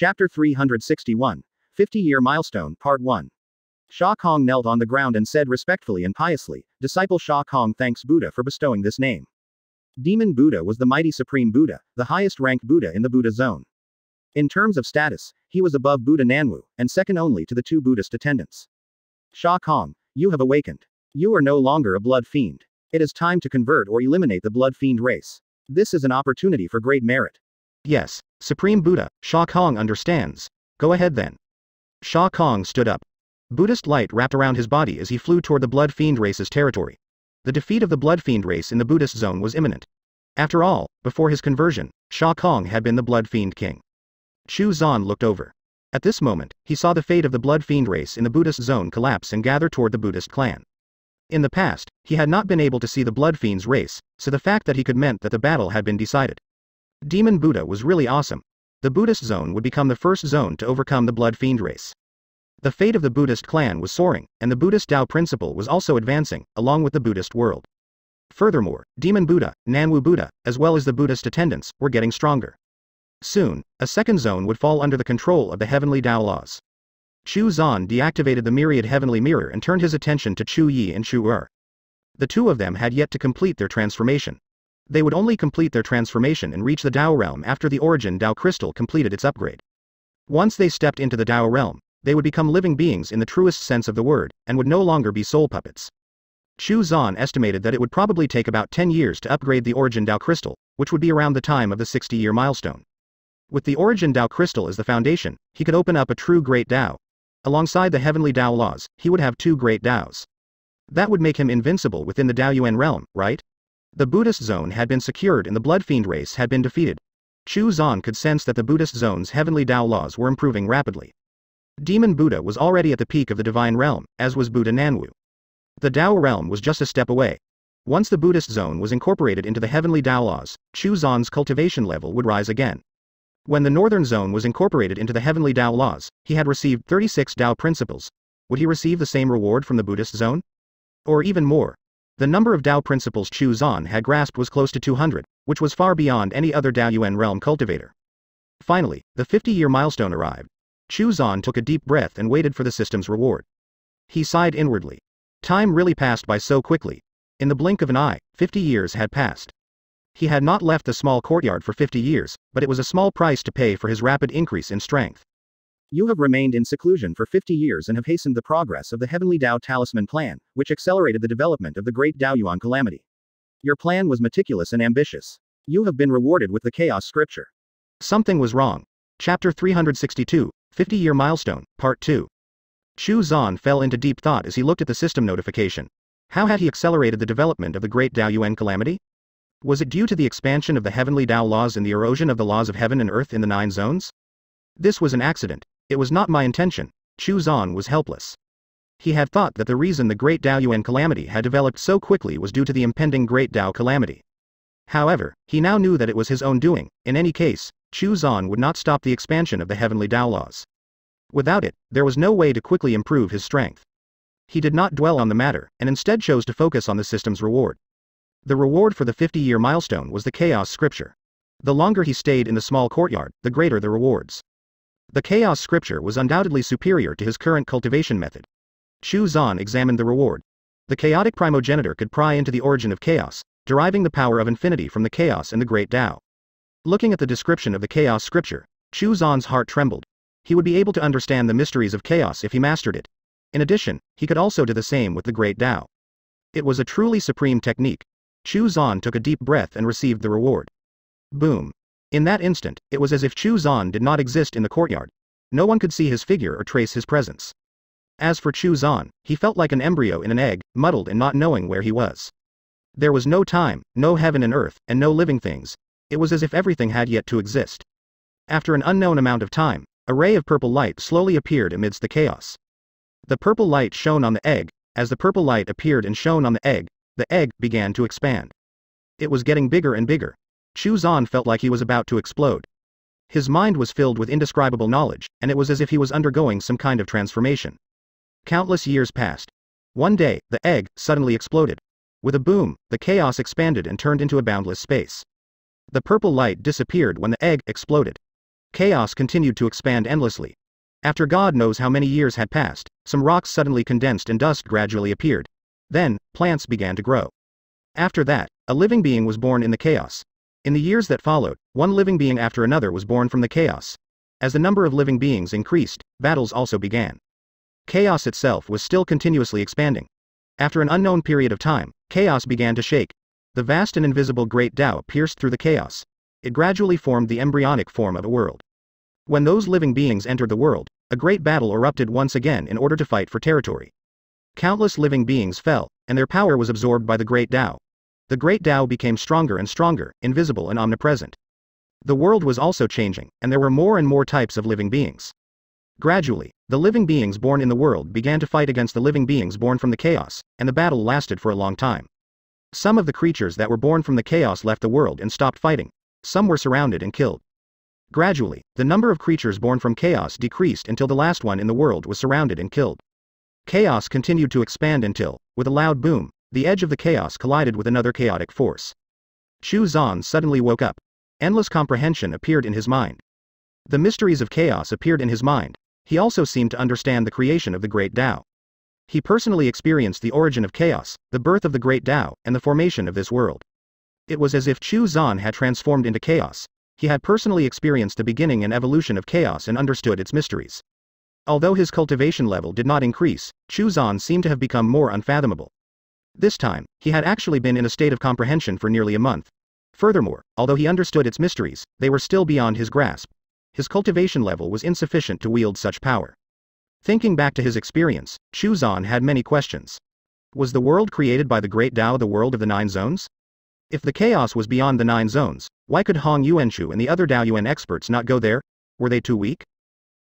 Chapter 361 50 Year Milestone, Part 1. Sha Kong knelt on the ground and said respectfully and piously, Disciple Sha Kong thanks Buddha for bestowing this name. Demon Buddha was the mighty supreme Buddha, the highest ranked Buddha in the Buddha zone. In terms of status, he was above Buddha Nanwu, and second only to the two Buddhist attendants. Sha Kong, you have awakened. You are no longer a blood fiend. It is time to convert or eliminate the blood fiend race. This is an opportunity for great merit. Yes, Supreme Buddha, Sha Kong understands. Go ahead then. Sha Kong stood up. Buddhist light wrapped around his body as he flew toward the Blood Fiend race's territory. The defeat of the Blood Fiend race in the Buddhist zone was imminent. After all, before his conversion, Sha Kong had been the Blood Fiend king. Chu Xuan looked over. At this moment, he saw the fate of the Blood Fiend race in the Buddhist zone collapse and gather toward the Buddhist clan. In the past, he had not been able to see the Blood Fiend's race, so the fact that he could meant that the battle had been decided. Demon Buddha was really awesome, the Buddhist zone would become the first zone to overcome the Blood Fiend race. The fate of the Buddhist clan was soaring, and the Buddhist Tao principle was also advancing, along with the Buddhist world. Furthermore, Demon Buddha, Nanwu Buddha, as well as the Buddhist attendants, were getting stronger. Soon, a second zone would fall under the control of the heavenly Tao laws. Chu Xuan deactivated the myriad heavenly mirror and turned his attention to Chu Yi and Chu Er. The two of them had yet to complete their transformation. They would only complete their transformation and reach the Dao realm after the origin Dao crystal completed its upgrade. Once they stepped into the Dao realm, they would become living beings in the truest sense of the word, and would no longer be soul puppets. Chu Xuan estimated that it would probably take about 10 years to upgrade the Origin Dao crystal, which would be around the time of the 60 year milestone. With the Origin Dao crystal as the foundation, he could open up a true Great Dao. Alongside the heavenly Dao laws, he would have two Great Daos. That would make him invincible within the Dao Yuan realm, right? The Buddhist zone had been secured and the Blood Fiend race had been defeated. Chu Xuan could sense that the Buddhist zone's heavenly Dao laws were improving rapidly. Demon Buddha was already at the peak of the divine realm, as was Buddha Nanwu. The Dao realm was just a step away. Once the Buddhist zone was incorporated into the heavenly Dao laws, Chu Xuan's cultivation level would rise again. When the northern zone was incorporated into the heavenly Dao laws, he had received 36 Dao principles. Would he receive the same reward from the Buddhist zone? Or even more, the number of Dao principles Chu Xuan had grasped was close to 200, which was far beyond any other Dao Yuan realm cultivator. Finally, the 50-year milestone arrived. Chu Xuan took a deep breath and waited for the system's reward. He sighed inwardly. Time really passed by so quickly. In the blink of an eye, 50 years had passed. He had not left the small courtyard for 50 years, but it was a small price to pay for his rapid increase in strength. You have remained in seclusion for 50 years and have hastened the progress of the Heavenly Dao Talisman Plan, which accelerated the development of the Great Dao Yuan Calamity. Your plan was meticulous and ambitious. You have been rewarded with the Chaos Scripture. Something was wrong. Chapter 362, 50 Year Milestone, Part 2. Chu Xuan fell into deep thought as he looked at the system notification. How had he accelerated the development of the Great Dao Yuan Calamity? Was it due to the expansion of the heavenly Dao laws and the erosion of the laws of heaven and earth in the nine zones? This was an accident, it was not my intention. Chu Xuan was helpless. He had thought that the reason the Great Dao Yuan calamity had developed so quickly was due to the impending Great Dao calamity. However, he now knew that it was his own doing, in any case, Chu Xuan would not stop the expansion of the heavenly Dao laws. Without it, there was no way to quickly improve his strength. He did not dwell on the matter, and instead chose to focus on the system's reward. The reward for the 50 year milestone was the Chaos Scripture. The longer he stayed in the small courtyard, the greater the rewards. The chaos scripture was undoubtedly superior to his current cultivation method. Chu Xuan examined the reward. The chaotic primogenitor could pry into the origin of chaos, deriving the power of infinity from the chaos and the great Tao. Looking at the description of the chaos scripture, Chu Xuan's heart trembled. He would be able to understand the mysteries of chaos if he mastered it. In addition, he could also do the same with the great Tao. It was a truly supreme technique. Chu Xuan took a deep breath and received the reward. Boom. In that instant, it was as if Chu Xuan did not exist in the courtyard. No one could see his figure or trace his presence. As for Chu Xuan, he felt like an embryo in an egg, muddled and not knowing where he was. There was no time, no heaven and earth, and no living things. It was as if everything had yet to exist. After an unknown amount of time, a ray of purple light slowly appeared amidst the chaos. The purple light shone on the egg, as the purple light appeared and shone on the egg, the egg began to expand. It was getting bigger and bigger, Chu Xuan felt like he was about to explode. His mind was filled with indescribable knowledge, and it was as if he was undergoing some kind of transformation. Countless years passed. One day, the egg suddenly exploded. With a boom, the chaos expanded and turned into a boundless space. The purple light disappeared when the egg exploded. Chaos continued to expand endlessly. After God knows how many years had passed, some rocks suddenly condensed and dust gradually appeared. Then, plants began to grow. After that, a living being was born in the chaos. In the years that followed, one living being after another was born from the chaos. As the number of living beings increased, battles also began. Chaos itself was still continuously expanding. After an unknown period of time, chaos began to shake. The vast and invisible great Tao pierced through the chaos. It gradually formed the embryonic form of a world. When those living beings entered the world, a great battle erupted once again in order to fight for territory. Countless living beings fell, and their power was absorbed by the great Tao. The great Tao became stronger and stronger, invisible and omnipresent. The world was also changing, and there were more and more types of living beings. Gradually, the living beings born in the world began to fight against the living beings born from the chaos, and the battle lasted for a long time. Some of the creatures that were born from the chaos left the world and stopped fighting. Some were surrounded and killed. Gradually, the number of creatures born from chaos decreased until the last one in the world was surrounded and killed. Chaos continued to expand until, with a loud boom, the edge of the chaos collided with another chaotic force. Chu Xuan suddenly woke up. Endless comprehension appeared in his mind. The mysteries of chaos appeared in his mind, he also seemed to understand the creation of the Great Tao. He personally experienced the origin of chaos, the birth of the Great Tao, and the formation of this world. It was as if Chu Xuan had transformed into chaos. He had personally experienced the beginning and evolution of chaos and understood its mysteries. Although his cultivation level did not increase, Chu Xuan seemed to have become more unfathomable. This time, he had actually been in a state of comprehension for nearly a month. Furthermore, although he understood its mysteries, they were still beyond his grasp his cultivation level was insufficient to wield such power. Thinking back to his experience, Chu Xuan had many questions. Was the world created by the Great Tao the world of the Nine Zones? If the chaos was beyond the Nine Zones, why could Hong Yuanchu and the other Daoyuan experts not go there? Were they too weak?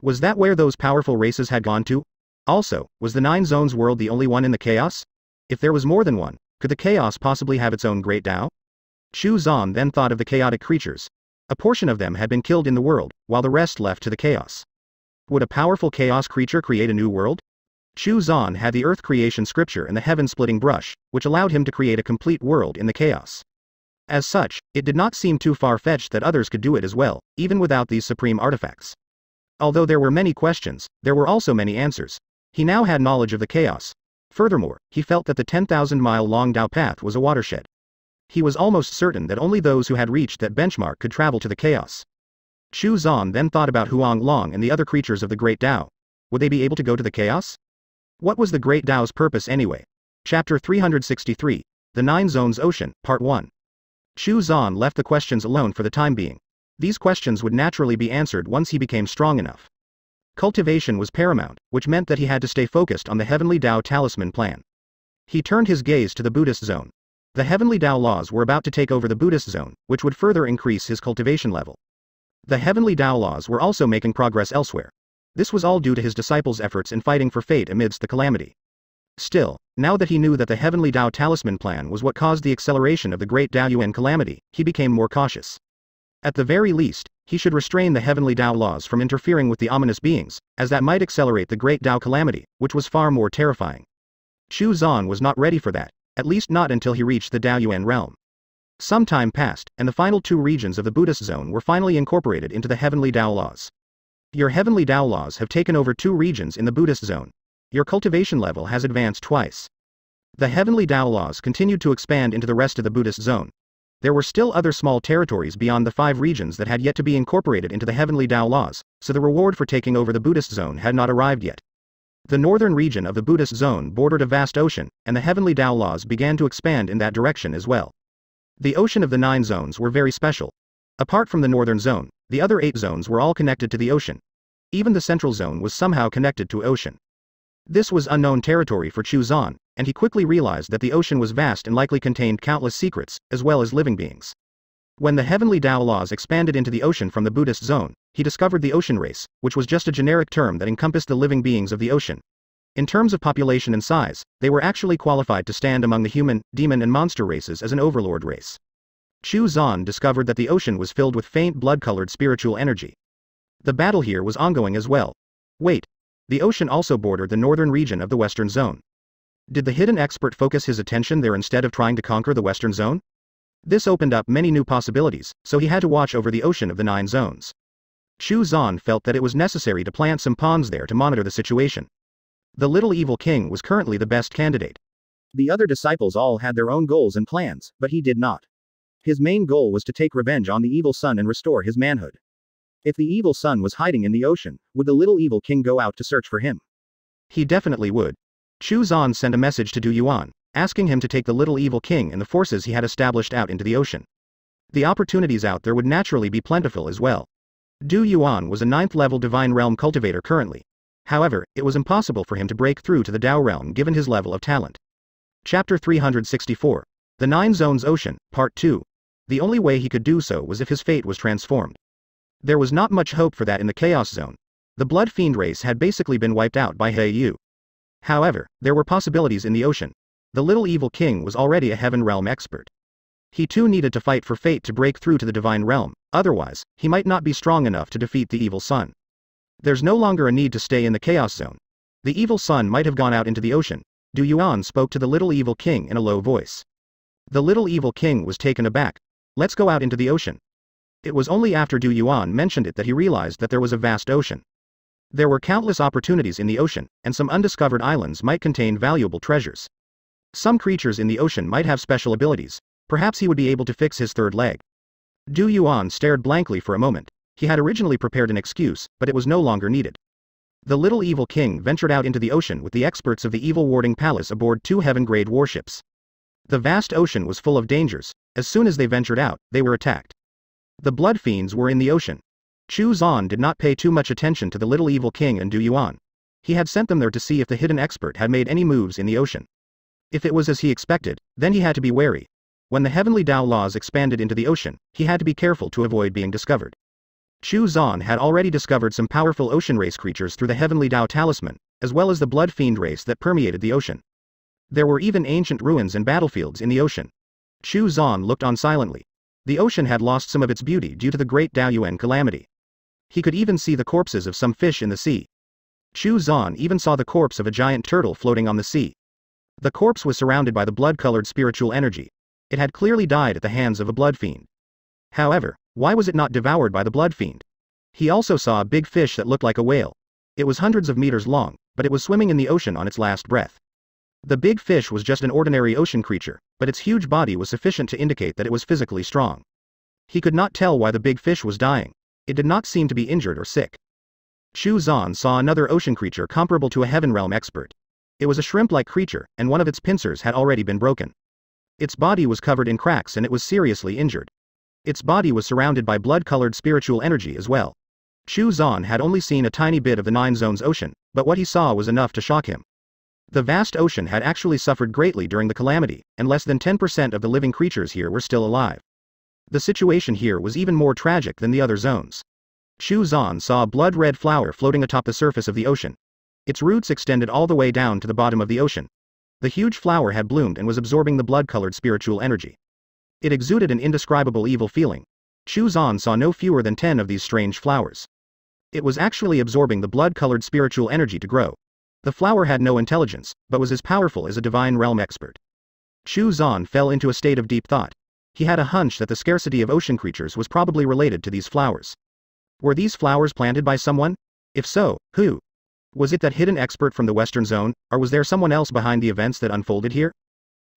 Was that where those powerful races had gone to? Also, was the Nine Zones world the only one in the chaos? If there was more than one, could the chaos possibly have its own Great Tao? Chu Xuan then thought of the chaotic creatures, a portion of them had been killed in the world, while the rest left to the chaos. Would a powerful chaos creature create a new world? Chu Xuan had the earth creation scripture and the heaven splitting brush, which allowed him to create a complete world in the chaos. As such, it did not seem too far fetched that others could do it as well, even without these supreme artifacts. Although there were many questions, there were also many answers. He now had knowledge of the chaos. Furthermore, he felt that the 10,000 mile long Dao path was a watershed. He was almost certain that only those who had reached that benchmark could travel to the chaos. Chu Xuan then thought about Huang Long and the other creatures of the Great Dao. Would they be able to go to the chaos? What was the Great Dao's purpose anyway? Chapter 363 The Nine Zones Ocean, Part 1. Chu Xuan left the questions alone for the time being. These questions would naturally be answered once he became strong enough. Cultivation was paramount, which meant that he had to stay focused on the Heavenly Tao Talisman plan. He turned his gaze to the Buddhist zone. The heavenly Tao laws were about to take over the Buddhist zone, which would further increase his cultivation level. The heavenly Tao laws were also making progress elsewhere. This was all due to his disciples' efforts in fighting for fate amidst the calamity. Still, now that he knew that the heavenly Tao talisman plan was what caused the acceleration of the great Daoyuan calamity, he became more cautious. At the very least, he should restrain the heavenly Tao laws from interfering with the ominous beings, as that might accelerate the great Tao calamity, which was far more terrifying. Chu Xuan was not ready for that, at least not until he reached the Daoyuan realm. Some time passed, and the final two regions of the Buddhist zone were finally incorporated into the Heavenly Tao laws. Your Heavenly Tao laws have taken over two regions in the Buddhist zone. Your cultivation level has advanced twice. The Heavenly Tao laws continued to expand into the rest of the Buddhist zone. There were still other small territories beyond the five regions that had yet to be incorporated into the Heavenly Tao laws, so the reward for taking over the Buddhist zone had not arrived yet. The northern region of the Buddhist zone bordered a vast ocean, and the heavenly Tao laws began to expand in that direction as well. The ocean of the nine zones were very special. Apart from the northern zone, the other eight zones were all connected to the ocean. Even the central zone was somehow connected to ocean. This was unknown territory for Chu Xuan, and he quickly realized that the ocean was vast and likely contained countless secrets, as well as living beings. When the heavenly Tao laws expanded into the ocean from the Buddhist zone, he discovered the ocean race, which was just a generic term that encompassed the living beings of the ocean. In terms of population and size, they were actually qualified to stand among the human, demon and monster races as an overlord race. Chu Xuan discovered that the ocean was filled with faint blood-colored spiritual energy. The battle here was ongoing as well. Wait. The ocean also bordered the northern region of the western zone. Did the hidden expert focus his attention there instead of trying to conquer the western zone? This opened up many new possibilities, so he had to watch over the ocean of the nine zones. Chu Xuan felt that it was necessary to plant some pawns there to monitor the situation. The little evil king was currently the best candidate. The other disciples all had their own goals and plans, but he did not. His main goal was to take revenge on the evil son and restore his manhood. If the evil son was hiding in the ocean, would the little evil king go out to search for him? He definitely would. Chu Xuan sent a message to Du Yuan, asking him to take the little evil king and the forces he had established out into the ocean. The opportunities out there would naturally be plentiful as well. Du Yuan was a ninth level divine realm cultivator currently. However, it was impossible for him to break through to the Dao realm given his level of talent. Chapter 364 The Nine Zones Ocean, Part 2. The only way he could do so was if his fate was transformed. There was not much hope for that in the Chaos Zone. The Blood Fiend race had basically been wiped out by He Yu. However, there were possibilities in the ocean. The little evil king was already a Heaven Realm expert. He too needed to fight for fate to break through to the Divine Realm, otherwise, he might not be strong enough to defeat the evil son. There's no longer a need to stay in the Chaos Zone. The evil son might have gone out into the ocean. Du Yuan spoke to the little evil king in a low voice. The little evil king was taken aback. Let's go out into the ocean. It was only after Du Yuan mentioned it that he realized that there was a vast ocean. There were countless opportunities in the ocean, and some undiscovered islands might contain valuable treasures. Some creatures in the ocean might have special abilities, perhaps he would be able to fix his third leg. Du Yuan stared blankly for a moment. He had originally prepared an excuse, but it was no longer needed. The little evil king ventured out into the ocean with the experts of the evil warding palace aboard two heaven-grade warships. The vast ocean was full of dangers. As soon as they ventured out, they were attacked. The blood fiends were in the ocean. Chu Xuan did not pay too much attention to the little evil king and Du Yuan. He had sent them there to see if the hidden expert had made any moves in the ocean. If it was as he expected, then he had to be wary. When the heavenly Dao laws expanded into the ocean, he had to be careful to avoid being discovered. Chu Xuan had already discovered some powerful ocean race creatures through the heavenly Dao talisman, as well as the blood fiend race that permeated the ocean. There were even ancient ruins and battlefields in the ocean. Chu Xuan looked on silently. The ocean had lost some of its beauty due to the great Daoyuan calamity. He could even see the corpses of some fish in the sea. Chu Xuan even saw the corpse of a giant turtle floating on the sea. The corpse was surrounded by the blood-colored spiritual energy. It had clearly died at the hands of a blood fiend. However, why was it not devoured by the blood fiend? He also saw a big fish that looked like a whale. It was hundreds of meters long, but it was swimming in the ocean on its last breath. The big fish was just an ordinary ocean creature, but its huge body was sufficient to indicate that it was physically strong. He could not tell why the big fish was dying. It did not seem to be injured or sick. Chu Xuan saw another ocean creature comparable to a heaven realm expert. It was a shrimp-like creature, and one of its pincers had already been broken. Its body was covered in cracks and it was seriously injured. Its body was surrounded by blood-colored spiritual energy as well. Chu Xuan had only seen a tiny bit of the Nine Zones ocean, but what he saw was enough to shock him. The vast ocean had actually suffered greatly during the calamity, and less than 10% of the living creatures here were still alive. The situation here was even more tragic than the other zones. Chu Xuan saw a blood-red flower floating atop the surface of the ocean. Its roots extended all the way down to the bottom of the ocean. The huge flower had bloomed and was absorbing the blood-colored spiritual energy. It exuded an indescribable evil feeling. Chu Xuan saw no fewer than ten of these strange flowers. It was actually absorbing the blood-colored spiritual energy to grow. The flower had no intelligence, but was as powerful as a divine realm expert. Chu Xuan fell into a state of deep thought. He had a hunch that the scarcity of ocean creatures was probably related to these flowers. Were these flowers planted by someone? If so, who? Was it that hidden expert from the Western Zone, or was there someone else behind the events that unfolded here?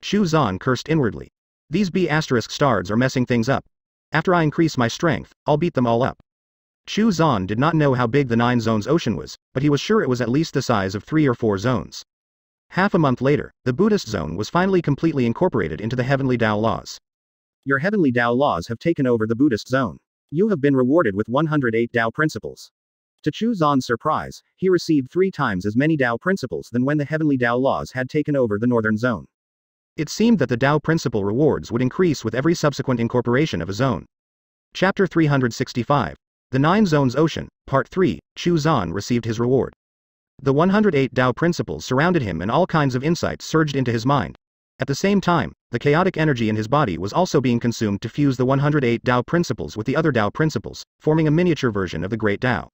Chu Xuan cursed inwardly. These B asterisk stars are messing things up. After I increase my strength, I'll beat them all up. Chu Xuan did not know how big the Nine Zones ocean was, but he was sure it was at least the size of three or four zones. Half a month later, the Buddhist zone was finally completely incorporated into the heavenly Tao laws. Your heavenly Tao laws have taken over the Buddhist zone. You have been rewarded with 108 Tao principles. To Chu Xuan's surprise, he received three times as many Tao principles than when the heavenly Tao laws had taken over the northern zone. It seemed that the Tao principle rewards would increase with every subsequent incorporation of a zone. Chapter 365 The Nine Zones Ocean, Part 3 Chu Xuan received his reward. The 108 Tao principles surrounded him and all kinds of insights surged into his mind. At the same time, the chaotic energy in his body was also being consumed to fuse the 108 Tao principles with the other Tao principles, forming a miniature version of the Great Tao.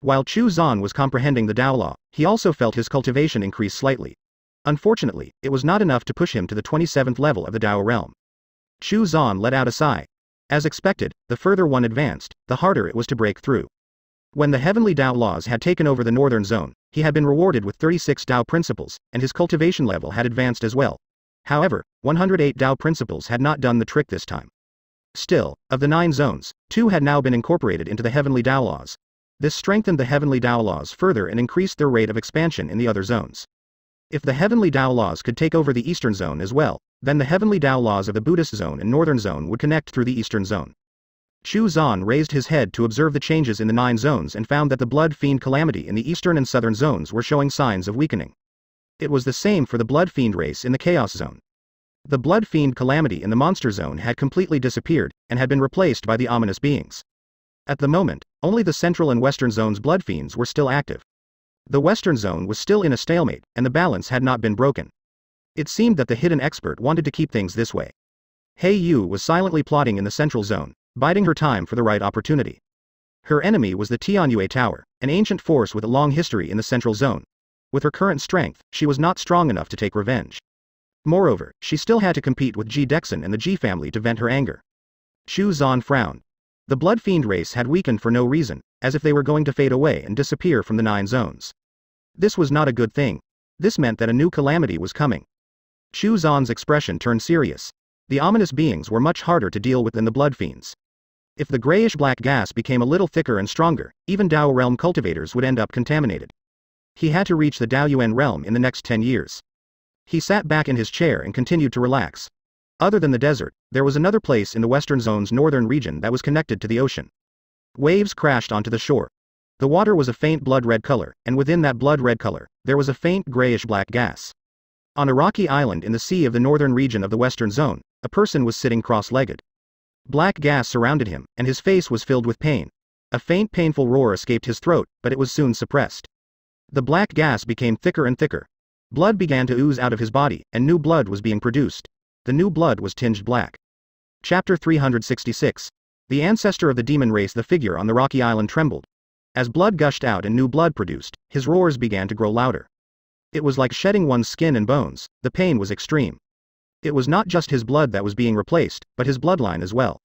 While Chu Xuan was comprehending the Tao law, he also felt his cultivation increase slightly. Unfortunately, it was not enough to push him to the 27th level of the Dao realm. Chu Xuan let out a sigh. As expected, the further one advanced, the harder it was to break through. When the heavenly Tao laws had taken over the northern zone, he had been rewarded with 36 Tao principles, and his cultivation level had advanced as well. However, 108 Tao principles had not done the trick this time. Still, of the nine zones, two had now been incorporated into the heavenly Tao laws. This strengthened the heavenly Tao laws further and increased their rate of expansion in the other zones. If the heavenly Tao laws could take over the eastern zone as well, then the heavenly Tao laws of the Buddhist zone and northern zone would connect through the eastern zone. Chu Xuan raised his head to observe the changes in the nine zones and found that the blood fiend calamity in the eastern and southern zones were showing signs of weakening. It was the same for the blood fiend race in the chaos zone. The blood fiend calamity in the monster zone had completely disappeared, and had been replaced by the ominous beings. At the moment, only the central and western zone's blood fiends were still active. The western zone was still in a stalemate, and the balance had not been broken. It seemed that the hidden expert wanted to keep things this way. Hei Yu was silently plotting in the central zone, biding her time for the right opportunity. Her enemy was the Tianyue Tower, an ancient force with a long history in the central zone. With her current strength, she was not strong enough to take revenge. Moreover, she still had to compete with Ji Dexin and the Ji family to vent her anger. Chu Xuan frowned. The Blood Fiend race had weakened for no reason, as if they were going to fade away and disappear from the Nine Zones. This was not a good thing. This meant that a new calamity was coming. Chu Xuan's expression turned serious. The ominous beings were much harder to deal with than the Blood Fiends. If the grayish-black gas became a little thicker and stronger, even Dao realm cultivators would end up contaminated. He had to reach the Dao Yuan realm in the next 10 years. He sat back in his chair and continued to relax. Other than the desert, there was another place in the western zone's northern region that was connected to the ocean. Waves crashed onto the shore. The water was a faint blood red color, and within that blood red color, there was a faint grayish black gas. On a rocky island in the sea of the northern region of the western zone, a person was sitting cross legged. Black gas surrounded him, and his face was filled with pain. A faint painful roar escaped his throat, but it was soon suppressed. The black gas became thicker and thicker, Blood began to ooze out of his body, and new blood was being produced. The new blood was tinged black. Chapter 366 The ancestor of the demon race, the figure on the rocky island trembled. As blood gushed out and new blood produced, his roars began to grow louder. It was like shedding one's skin and bones, the pain was extreme. It was not just his blood that was being replaced, but his bloodline as well.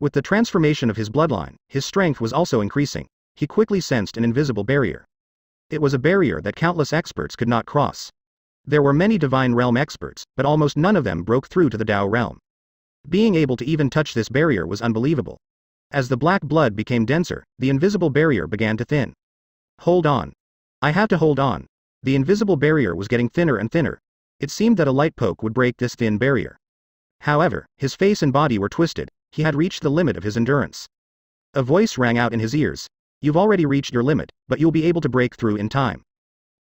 With the transformation of his bloodline, his strength was also increasing. He quickly sensed an invisible barrier. It was a barrier that countless experts could not cross. There were many Divine Realm experts, but almost none of them broke through to the Dao realm. Being able to even touch this barrier was unbelievable. As the black blood became denser, the invisible barrier began to thin. Hold on. I have to hold on. The invisible barrier was getting thinner and thinner. It seemed that a light poke would break this thin barrier. However, his face and body were twisted, he had reached the limit of his endurance. A voice rang out in his ears. You've already reached your limit, but you'll be able to break through in time.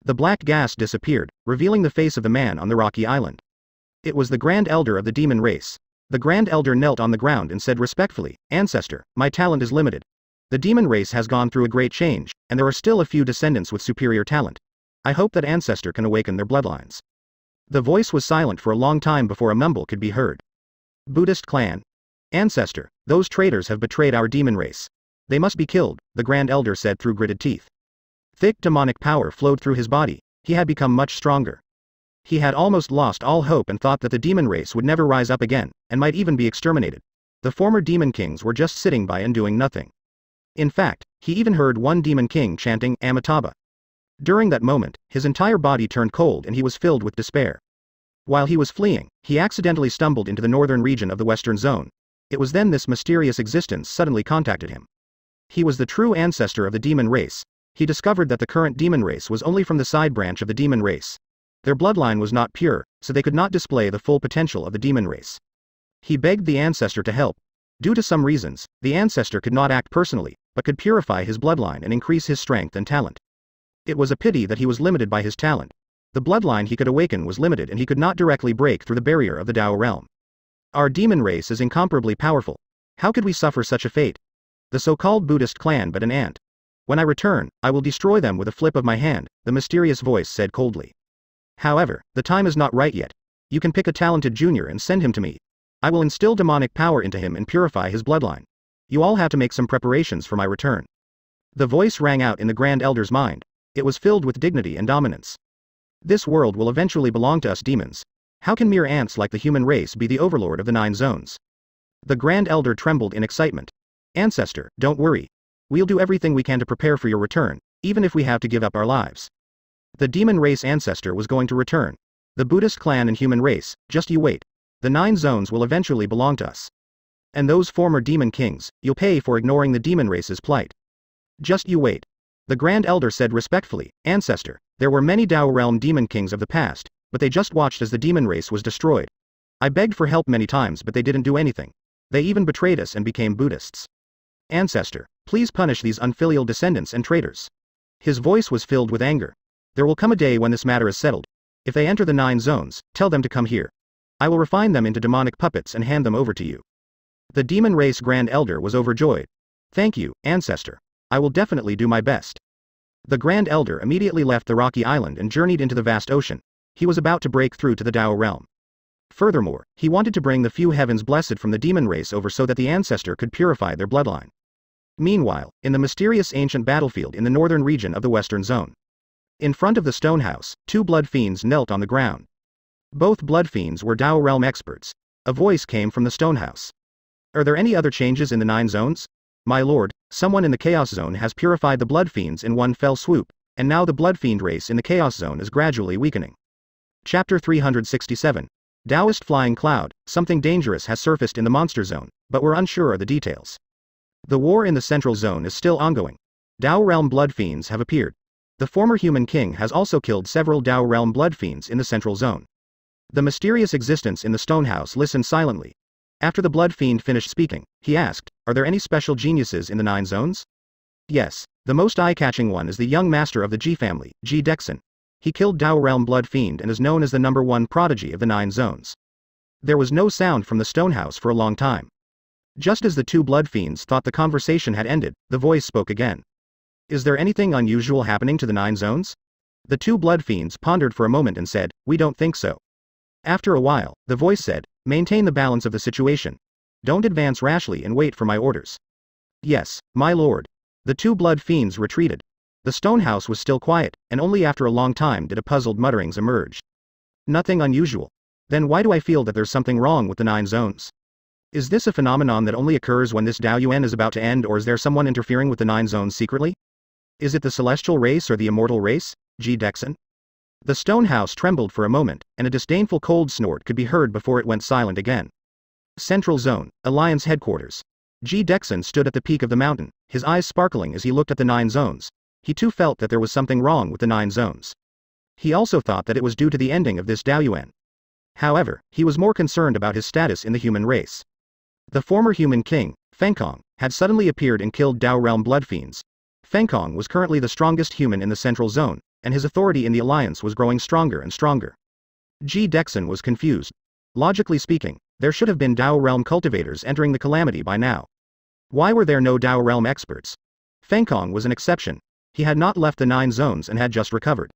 The black gas disappeared, revealing the face of the man on the rocky island. It was the Grand Elder of the demon race. The Grand Elder knelt on the ground and said respectfully, Ancestor, my talent is limited. The demon race has gone through a great change, and there are still a few descendants with superior talent. I hope that Ancestor can awaken their bloodlines. The voice was silent for a long time before a mumble could be heard. Buddhist clan. Ancestor, those traitors have betrayed our demon race. They must be killed, the Grand Elder said through gritted teeth. Thick demonic power flowed through his body, he had become much stronger. He had almost lost all hope and thought that the demon race would never rise up again, and might even be exterminated. The former demon kings were just sitting by and doing nothing. In fact, he even heard one demon king chanting Amitabha. During that moment, his entire body turned cold and he was filled with despair. While he was fleeing, he accidentally stumbled into the northern region of the western zone. It was then this mysterious existence suddenly contacted him. He was the true ancestor of the demon race, he discovered that the current demon race was only from the side branch of the demon race. Their bloodline was not pure, so they could not display the full potential of the demon race. He begged the ancestor to help. Due to some reasons, the ancestor could not act personally, but could purify his bloodline and increase his strength and talent. It was a pity that he was limited by his talent. The bloodline he could awaken was limited and he could not directly break through the barrier of the Dao realm. Our demon race is incomparably powerful. How could we suffer such a fate? The so-called Buddhist clan but an ant. When I return, I will destroy them with a flip of my hand, the mysterious voice said coldly. However, the time is not right yet. You can pick a talented junior and send him to me. I will instill demonic power into him and purify his bloodline. You all have to make some preparations for my return. The voice rang out in the Grand Elder's mind. It was filled with dignity and dominance. This world will eventually belong to us demons. How can mere ants like the human race be the overlord of the nine zones? The Grand Elder trembled in excitement. Ancestor, don't worry. We'll do everything we can to prepare for your return, even if we have to give up our lives. The demon race ancestor was going to return. The Buddhist clan and human race, just you wait. The nine zones will eventually belong to us. And those former demon kings, you'll pay for ignoring the demon race's plight. Just you wait. The Grand Elder said respectfully, Ancestor, there were many Dao Realm demon kings of the past, but they just watched as the demon race was destroyed. I begged for help many times but they didn't do anything. They even betrayed us and became Buddhists. Ancestor, please punish these unfilial descendants and traitors. His voice was filled with anger. There will come a day when this matter is settled. If they enter the nine zones, tell them to come here. I will refine them into demonic puppets and hand them over to you. The demon race Grand Elder was overjoyed. Thank you, Ancestor. I will definitely do my best. The Grand Elder immediately left the rocky island and journeyed into the vast ocean. He was about to break through to the Dao realm. Furthermore, he wanted to bring the few heavens blessed from the demon race over so that the ancestor could purify their bloodline. Meanwhile, in the mysterious ancient battlefield in the northern region of the western zone. In front of the stone house, two blood fiends knelt on the ground. Both blood fiends were Dao realm experts. A voice came from the stone house. Are there any other changes in the nine zones? My lord, someone in the Chaos Zone has purified the blood fiends in one fell swoop, and now the blood fiend race in the Chaos Zone is gradually weakening. Chapter 367 Taoist Flying Cloud, something dangerous has surfaced in the Monster Zone, but we're unsure of the details. The war in the Central Zone is still ongoing. Dao Realm blood fiends have appeared. The former human king has also killed several Dao Realm blood fiends in the Central Zone. The mysterious existence in the Stonehouse listened silently, after the Blood Fiend finished speaking, he asked, Are there any special geniuses in the Nine Zones? Yes, the most eye-catching one is the young master of the Ji family, Ji Dexin. He killed Dao Realm Blood Fiend and is known as the number one prodigy of the Nine Zones. There was no sound from the Stonehouse for a long time. Just as the two Blood Fiends thought the conversation had ended, the voice spoke again. Is there anything unusual happening to the Nine Zones? The two Blood Fiends pondered for a moment and said, We don't think so. After a while, the voice said, Maintain the balance of the situation. Don't advance rashly and wait for my orders. Yes, my lord. The two blood fiends retreated. The stone house was still quiet, and only after a long time did a puzzled mutterings emerge. Nothing unusual. Then why do I feel that there's something wrong with the nine zones? Is this a phenomenon that only occurs when this Dao Yuan is about to end or is there someone interfering with the nine zones secretly? Is it the celestial race or the immortal race? Ji Dexin? The stone house trembled for a moment, and a disdainful cold snort could be heard before it went silent again. Central Zone, Alliance Headquarters. Ji Dexin stood at the peak of the mountain, his eyes sparkling as he looked at the nine zones. He too felt that there was something wrong with the nine zones. He also thought that it was due to the ending of this Daoyuan. However, he was more concerned about his status in the human race. The former human king, Fengkong, had suddenly appeared and killed Dao Realm blood fiends. Fengkong was currently the strongest human in the central zone, and his authority in the alliance was growing stronger and stronger. Ji Dexin was confused. Logically speaking, there should have been Dao Realm cultivators entering the calamity by now. Why were there no Dao Realm experts? Fengkong was an exception. He had not left the Nine Zones and had just recovered.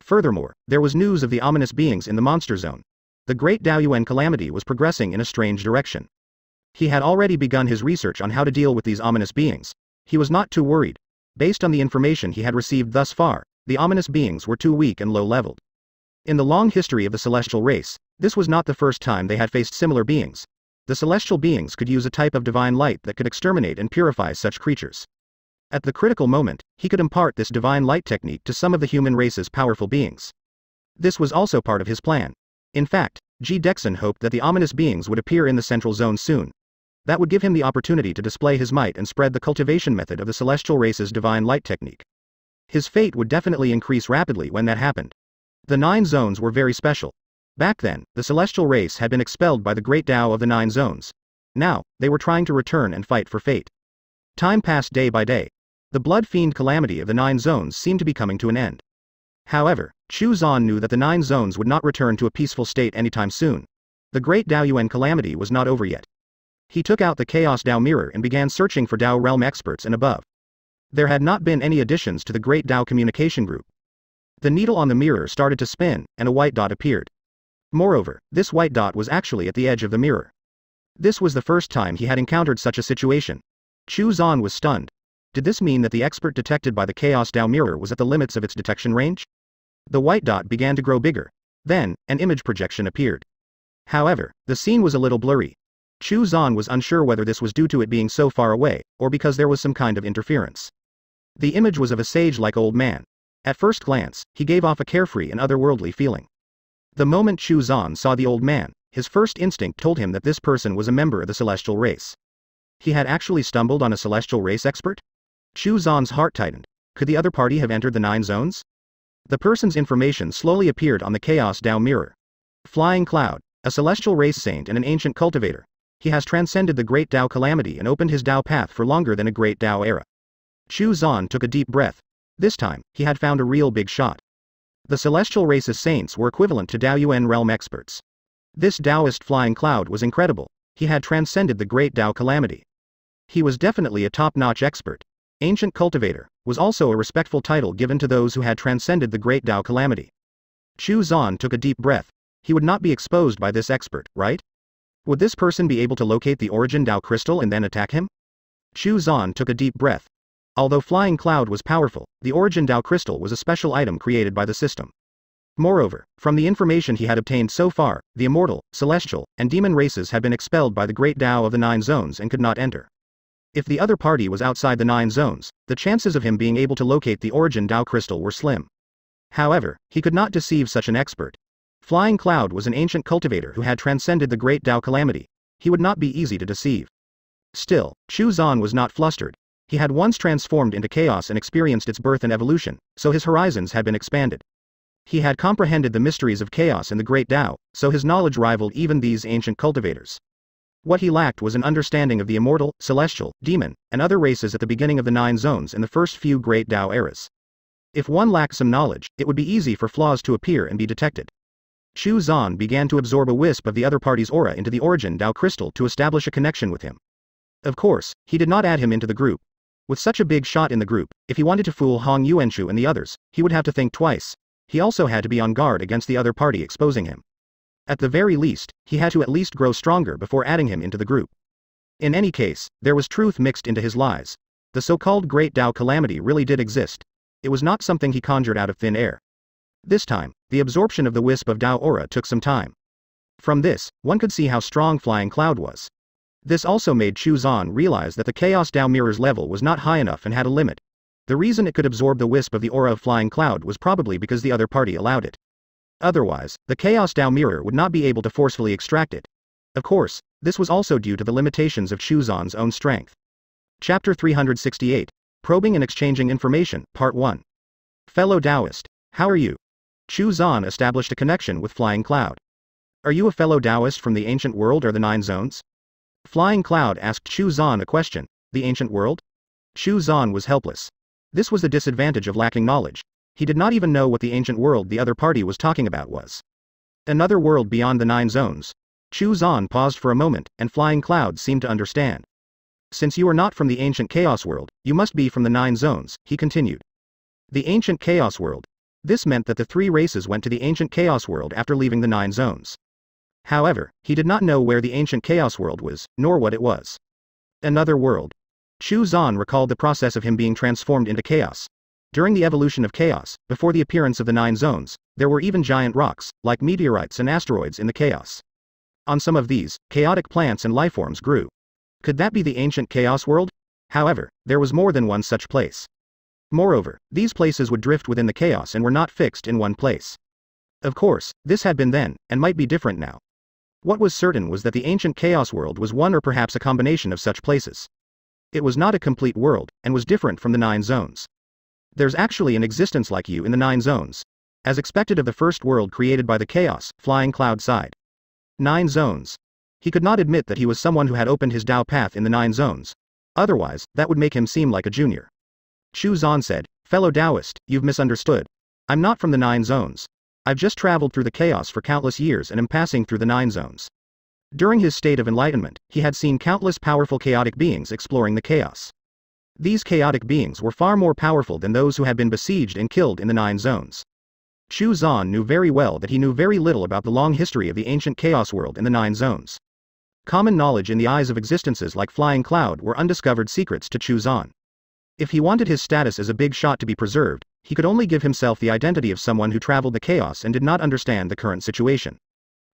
Furthermore, there was news of the ominous beings in the Monster Zone. The Great Daoyuan calamity was progressing in a strange direction. He had already begun his research on how to deal with these ominous beings. He was not too worried. Based on the information he had received thus far, the ominous beings were too weak and low-leveled. In the long history of the celestial race, this was not the first time they had faced similar beings. The celestial beings could use a type of divine light that could exterminate and purify such creatures. At the critical moment, he could impart this divine light technique to some of the human race's powerful beings. This was also part of his plan. In fact, Ji Dexin hoped that the ominous beings would appear in the central zone soon. That would give him the opportunity to display his might and spread the cultivation method of the celestial race's divine light technique. His fate would definitely increase rapidly when that happened. The Nine Zones were very special. Back then, the celestial race had been expelled by the great Tao of the Nine Zones. Now, they were trying to return and fight for fate. Time passed day by day. The blood fiend calamity of the Nine Zones seemed to be coming to an end. However, Chu Xuan knew that the Nine Zones would not return to a peaceful state anytime soon. The great Daoyuan calamity was not over yet. He took out the Chaos Dao mirror and began searching for Dao realm experts and above. There had not been any additions to the Great Dao Communication Group. The needle on the mirror started to spin, and a white dot appeared. Moreover, this white dot was actually at the edge of the mirror. This was the first time he had encountered such a situation. Chu Xuan was stunned. Did this mean that the expert detected by the Chaos Dao mirror was at the limits of its detection range? The white dot began to grow bigger. Then, an image projection appeared. However, the scene was a little blurry. Chu Xuan was unsure whether this was due to it being so far away, or because there was some kind of interference. The image was of a sage-like old man. At first glance, he gave off a carefree and otherworldly feeling. The moment Chu Xuan saw the old man, his first instinct told him that this person was a member of the celestial race. He had actually stumbled on a celestial race expert? Chu Xuan's heart tightened. Could the other party have entered the Nine Zones? The person's information slowly appeared on the Chaos Dao mirror. Flying Cloud, a celestial race saint and an ancient cultivator. He has transcended the great Dao calamity and opened his Dao path for longer than a great Dao era. Chu Xuan took a deep breath. This time, he had found a real big shot. The celestial race's saints were equivalent to Dao Yuan realm experts. This Taoist flying cloud was incredible. He had transcended the great Dao calamity. He was definitely a top-notch expert. Ancient cultivator was also a respectful title given to those who had transcended the great Dao calamity. Chu Xuan took a deep breath. He would not be exposed by this expert, right? Would this person be able to locate the origin Dao crystal and then attack him? Chu Xuan took a deep breath. Although Flying Cloud was powerful, the origin Dao crystal was a special item created by the system. Moreover, from the information he had obtained so far, the immortal, celestial, and demon races had been expelled by the great Dao of the Nine Zones and could not enter. If the other party was outside the Nine Zones, the chances of him being able to locate the origin Dao crystal were slim. However, he could not deceive such an expert. Flying Cloud was an ancient cultivator who had transcended the great Dao calamity. He would not be easy to deceive. Still, Chu Xuan was not flustered. He had once transformed into chaos and experienced its birth and evolution, so his horizons had been expanded. He had comprehended the mysteries of chaos and the great Tao, so his knowledge rivaled even these ancient cultivators. What he lacked was an understanding of the immortal, celestial, demon, and other races at the beginning of the Nine Zones in the first few great Tao eras. If one lacked some knowledge, it would be easy for flaws to appear and be detected. Chu Xuan began to absorb a wisp of the other party's aura into the origin Dao crystal to establish a connection with him. Of course, he did not add him into the group. With such a big shot in the group, if he wanted to fool Hong Yuanshu and the others, he would have to think twice, he also had to be on guard against the other party exposing him. At the very least, he had to at least grow stronger before adding him into the group. In any case, there was truth mixed into his lies. The so-called Great Dao Calamity really did exist. It was not something he conjured out of thin air. This time, the absorption of the wisp of Dao aura took some time. From this, one could see how strong Flying Cloud was. This also made Chu Xuan realize that the Chaos Dao Mirror's level was not high enough and had a limit. The reason it could absorb the wisp of the aura of Flying Cloud was probably because the other party allowed it. Otherwise, the Chaos Dao mirror would not be able to forcefully extract it. Of course, this was also due to the limitations of Chu Xuan's own strength. Chapter 368 Probing and Exchanging Information, Part 1. Fellow Taoist, how are you? Chu Xuan established a connection with Flying Cloud. Are you a fellow Taoist from the ancient world or the Nine Zones? Flying Cloud asked Chu Xuan a question. The ancient world? Chu Xuan was helpless. This was the disadvantage of lacking knowledge. He did not even know what the ancient world the other party was talking about was. Another world beyond the nine zones. Chu Xuan paused for a moment, and Flying Cloud seemed to understand. Since you are not from the ancient chaos world, you must be from the nine zones, he continued. The ancient chaos world. This meant that the three races went to the ancient chaos world after leaving the nine zones. However, he did not know where the ancient chaos world was, nor what it was. Another world. Chu Xuan recalled the process of him being transformed into chaos. During the evolution of chaos, before the appearance of the nine zones, there were even giant rocks, like meteorites and asteroids in the chaos. On some of these, chaotic plants and lifeforms grew. Could that be the ancient chaos world? However, there was more than one such place. Moreover, these places would drift within the chaos and were not fixed in one place. Of course, this had been then, and might be different now. What was certain was that the ancient chaos world was one or perhaps a combination of such places. It was not a complete world, and was different from the nine zones. There's actually an existence like you in the nine zones. As expected of the first world created by the chaos, flying cloud side. Nine zones. He could not admit that he was someone who had opened his Dao path in the nine zones. Otherwise, that would make him seem like a junior. Chu Xuan said, Fellow Taoist, you've misunderstood. I'm not from the nine zones. I've just traveled through the chaos for countless years and am passing through the nine zones. During his state of enlightenment, he had seen countless powerful chaotic beings exploring the chaos. These chaotic beings were far more powerful than those who had been besieged and killed in the Nine Zones. Chu Xuan knew very well that he knew very little about the long history of the ancient chaos world in the Nine Zones. Common knowledge in the eyes of existences like Flying Cloud were undiscovered secrets to Chu Xuan. If he wanted his status as a big shot to be preserved, he could only give himself the identity of someone who traveled the chaos and did not understand the current situation.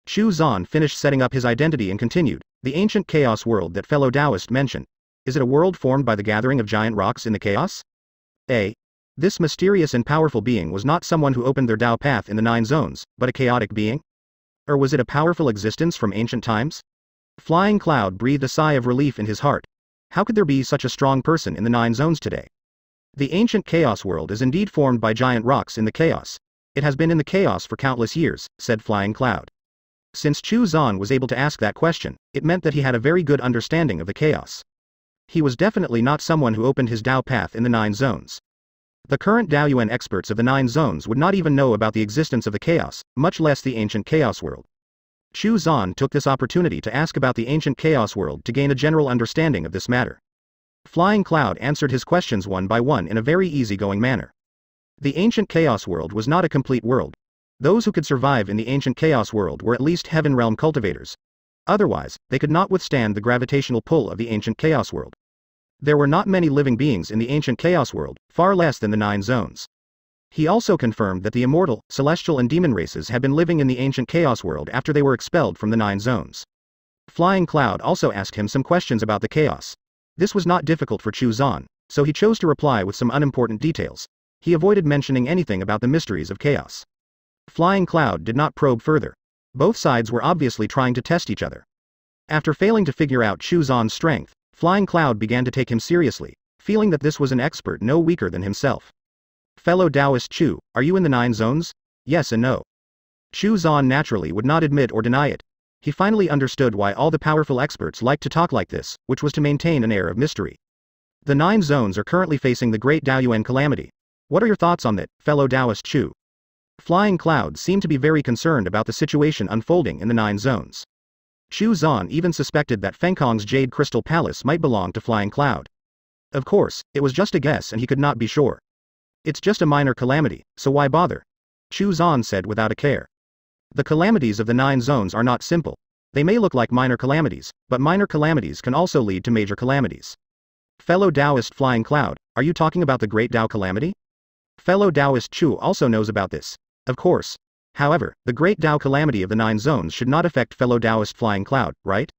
Chu Xuan finished setting up his identity and continued, The ancient chaos world that fellow Taoist mentioned. Is it a world formed by the gathering of giant rocks in the chaos? A. This mysterious and powerful being was not someone who opened their Tao path in the nine zones, but a chaotic being? Or was it a powerful existence from ancient times? Flying Cloud breathed a sigh of relief in his heart. How could there be such a strong person in the nine zones today? The ancient chaos world is indeed formed by giant rocks in the chaos. It has been in the chaos for countless years, said Flying Cloud. Since Chu Xuan was able to ask that question, it meant that he had a very good understanding of the chaos. He was definitely not someone who opened his Dao path in the nine zones. The current Dao Yuan experts of the nine zones would not even know about the existence of the chaos, much less the ancient chaos world. Chu Xuan took this opportunity to ask about the ancient chaos world to gain a general understanding of this matter. Flying Cloud answered his questions one by one in a very easygoing manner. The ancient chaos world was not a complete world. Those who could survive in the ancient chaos world were at least heaven realm cultivators. Otherwise, they could not withstand the gravitational pull of the ancient chaos world. There were not many living beings in the ancient chaos world, far less than the nine zones. He also confirmed that the immortal, celestial and demon races had been living in the ancient chaos world after they were expelled from the nine zones. Flying Cloud also asked him some questions about the chaos. This was not difficult for Chu Xuan, so he chose to reply with some unimportant details. He avoided mentioning anything about the mysteries of chaos. Flying Cloud did not probe further. Both sides were obviously trying to test each other. After failing to figure out Chu Xuan's strength, Flying Cloud began to take him seriously, feeling that this was an expert no weaker than himself. Fellow Taoist Chu, are you in the nine zones? Yes and no. Chu Xuan naturally would not admit or deny it. He finally understood why all the powerful experts liked to talk like this, which was to maintain an air of mystery. The nine zones are currently facing the Great Daoyuan calamity. What are your thoughts on that, fellow Taoist Chu? Flying Cloud seemed to be very concerned about the situation unfolding in the nine zones. Chu Xuan even suspected that Fengkong's Jade Crystal Palace might belong to Flying Cloud. Of course, it was just a guess and he could not be sure. It's just a minor calamity, so why bother? Chu Xuan said without a care. The calamities of the nine zones are not simple. They may look like minor calamities, but minor calamities can also lead to major calamities. Fellow Taoist Flying Cloud, are you talking about the Great Tao Calamity? Fellow Taoist Chu also knows about this. Of course. However, the Great Tao Calamity of the Nine Zones should not affect fellow Taoist Flying Cloud, right?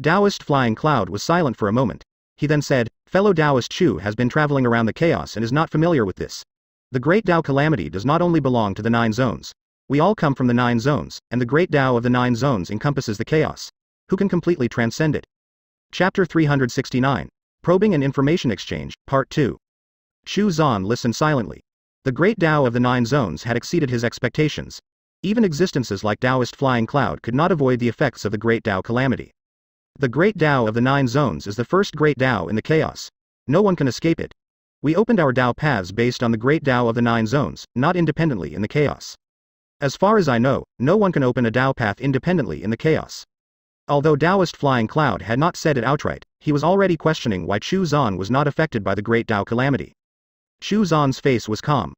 Taoist Flying Cloud was silent for a moment. He then said, Fellow Taoist Chu has been traveling around the chaos and is not familiar with this. The Great Tao Calamity does not only belong to the Nine Zones. We all come from the Nine Zones, and the Great Tao of the Nine Zones encompasses the chaos. Who can completely transcend it? Chapter 369 Probing and Information Exchange, Part 2. Chu Xuan listened silently. The Great Tao of the Nine Zones had exceeded his expectations. Even existences like Taoist Flying Cloud could not avoid the effects of the Great Tao Calamity. The Great Tao of the Nine Zones is the first Great Tao in the chaos. No one can escape it. We opened our Tao paths based on the Great Tao of the Nine Zones, not independently in the chaos. As far as I know, no one can open a Tao path independently in the chaos. Although Taoist Flying Cloud had not said it outright, he was already questioning why Chu Xuan was not affected by the Great Tao calamity. Chu Xuan's face was calm.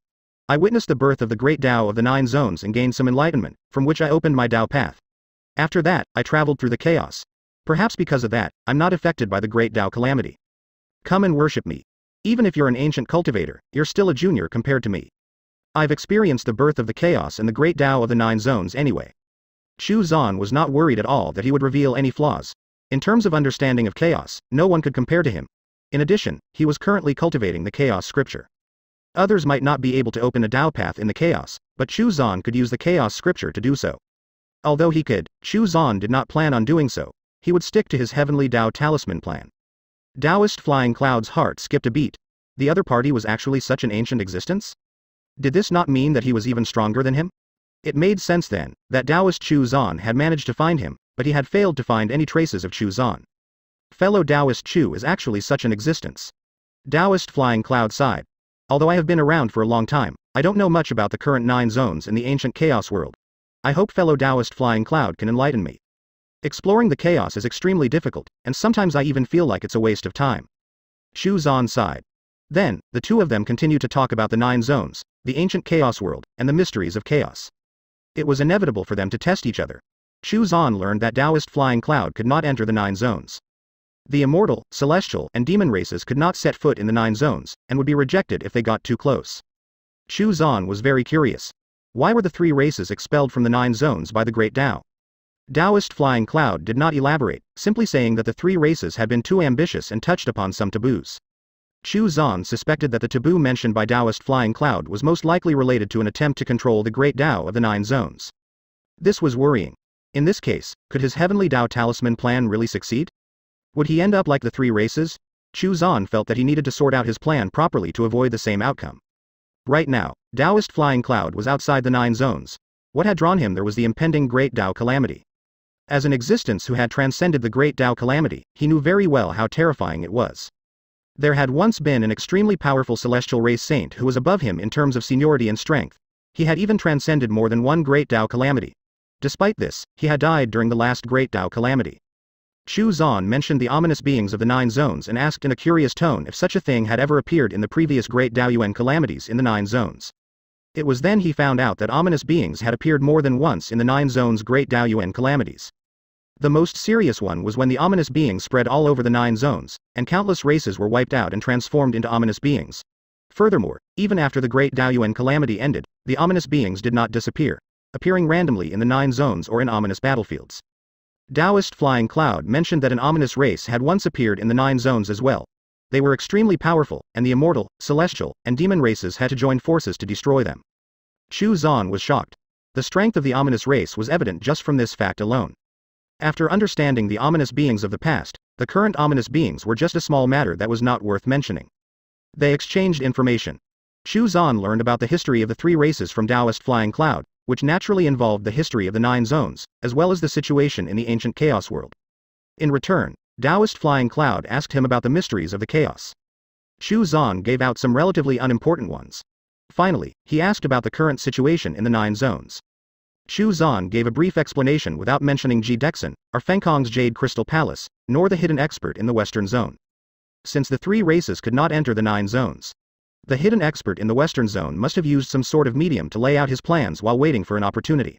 I witnessed the birth of the Great Tao of the Nine Zones and gained some enlightenment, from which I opened my Tao path. After that, I traveled through the chaos, Perhaps because of that, I'm not affected by the great Tao calamity. Come and worship me. Even if you're an ancient cultivator, you're still a junior compared to me. I've experienced the birth of the chaos and the great Tao of the nine zones anyway. Chu Xuan was not worried at all that he would reveal any flaws. In terms of understanding of chaos, no one could compare to him. In addition, he was currently cultivating the chaos scripture. Others might not be able to open a Tao path in the chaos, but Chu Xuan could use the chaos scripture to do so. Although he could, Chu Xuan did not plan on doing so, he would stick to his heavenly Tao talisman plan. Taoist Flying Cloud's heart skipped a beat. The other party was actually such an ancient existence? Did this not mean that he was even stronger than him? It made sense then, that Taoist Chu Xuan had managed to find him, but he had failed to find any traces of Chu Xuan. Fellow Taoist Chu is actually such an existence. Taoist Flying Cloud sighed. Although I have been around for a long time, I don't know much about the current nine zones in the ancient chaos world. I hope fellow Taoist Flying Cloud can enlighten me. Exploring the chaos is extremely difficult, and sometimes I even feel like it's a waste of time. Chu Xuan sighed. Then, the two of them continued to talk about the nine zones, the ancient chaos world, and the mysteries of chaos. It was inevitable for them to test each other. Chu Xuan learned that Taoist flying cloud could not enter the nine zones. The immortal, celestial, and demon races could not set foot in the nine zones, and would be rejected if they got too close. Chu Xuan was very curious. Why were the three races expelled from the nine zones by the Great Tao? Taoist Flying Cloud did not elaborate, simply saying that the three races had been too ambitious and touched upon some taboos. Chu Xuan suspected that the taboo mentioned by Taoist Flying Cloud was most likely related to an attempt to control the great Tao of the Nine Zones. This was worrying. In this case, could his heavenly Tao talisman plan really succeed? Would he end up like the three races? Chu Xuan felt that he needed to sort out his plan properly to avoid the same outcome. Right now, Taoist Flying Cloud was outside the Nine Zones. What had drawn him there was the impending Great Tao Calamity. As an existence who had transcended the Great Tao Calamity, he knew very well how terrifying it was. There had once been an extremely powerful celestial race saint who was above him in terms of seniority and strength. He had even transcended more than one Great Tao Calamity. Despite this, he had died during the last Great Tao Calamity. Chu Xuan mentioned the ominous beings of the Nine Zones and asked in a curious tone if such a thing had ever appeared in the previous Great Daoyuan calamities in the Nine Zones. It was then he found out that ominous beings had appeared more than once in the Nine Zones' Great Daoyuan calamities. The most serious one was when the ominous beings spread all over the Nine Zones, and countless races were wiped out and transformed into ominous beings. Furthermore, even after the Great Daoyuan calamity ended, the ominous beings did not disappear, appearing randomly in the Nine Zones or in ominous battlefields. Taoist Flying Cloud mentioned that an ominous race had once appeared in the Nine Zones as well. They were extremely powerful, and the immortal, celestial, and demon races had to join forces to destroy them. Chu Xuan was shocked. The strength of the ominous race was evident just from this fact alone. After understanding the ominous beings of the past, the current ominous beings were just a small matter that was not worth mentioning. They exchanged information. Chu Xuan learned about the history of the three races from Taoist Flying Cloud, which naturally involved the history of the Nine Zones, as well as the situation in the ancient Chaos world. In return, Taoist Flying Cloud asked him about the mysteries of the chaos. Chu Xuan gave out some relatively unimportant ones. Finally, he asked about the current situation in the Nine Zones. Chu Xuan gave a brief explanation without mentioning Ji Dexin, or Fengkong's Jade Crystal Palace, nor the hidden expert in the Western Zone. Since the three races could not enter the Nine Zones, the hidden expert in the Western Zone must have used some sort of medium to lay out his plans while waiting for an opportunity.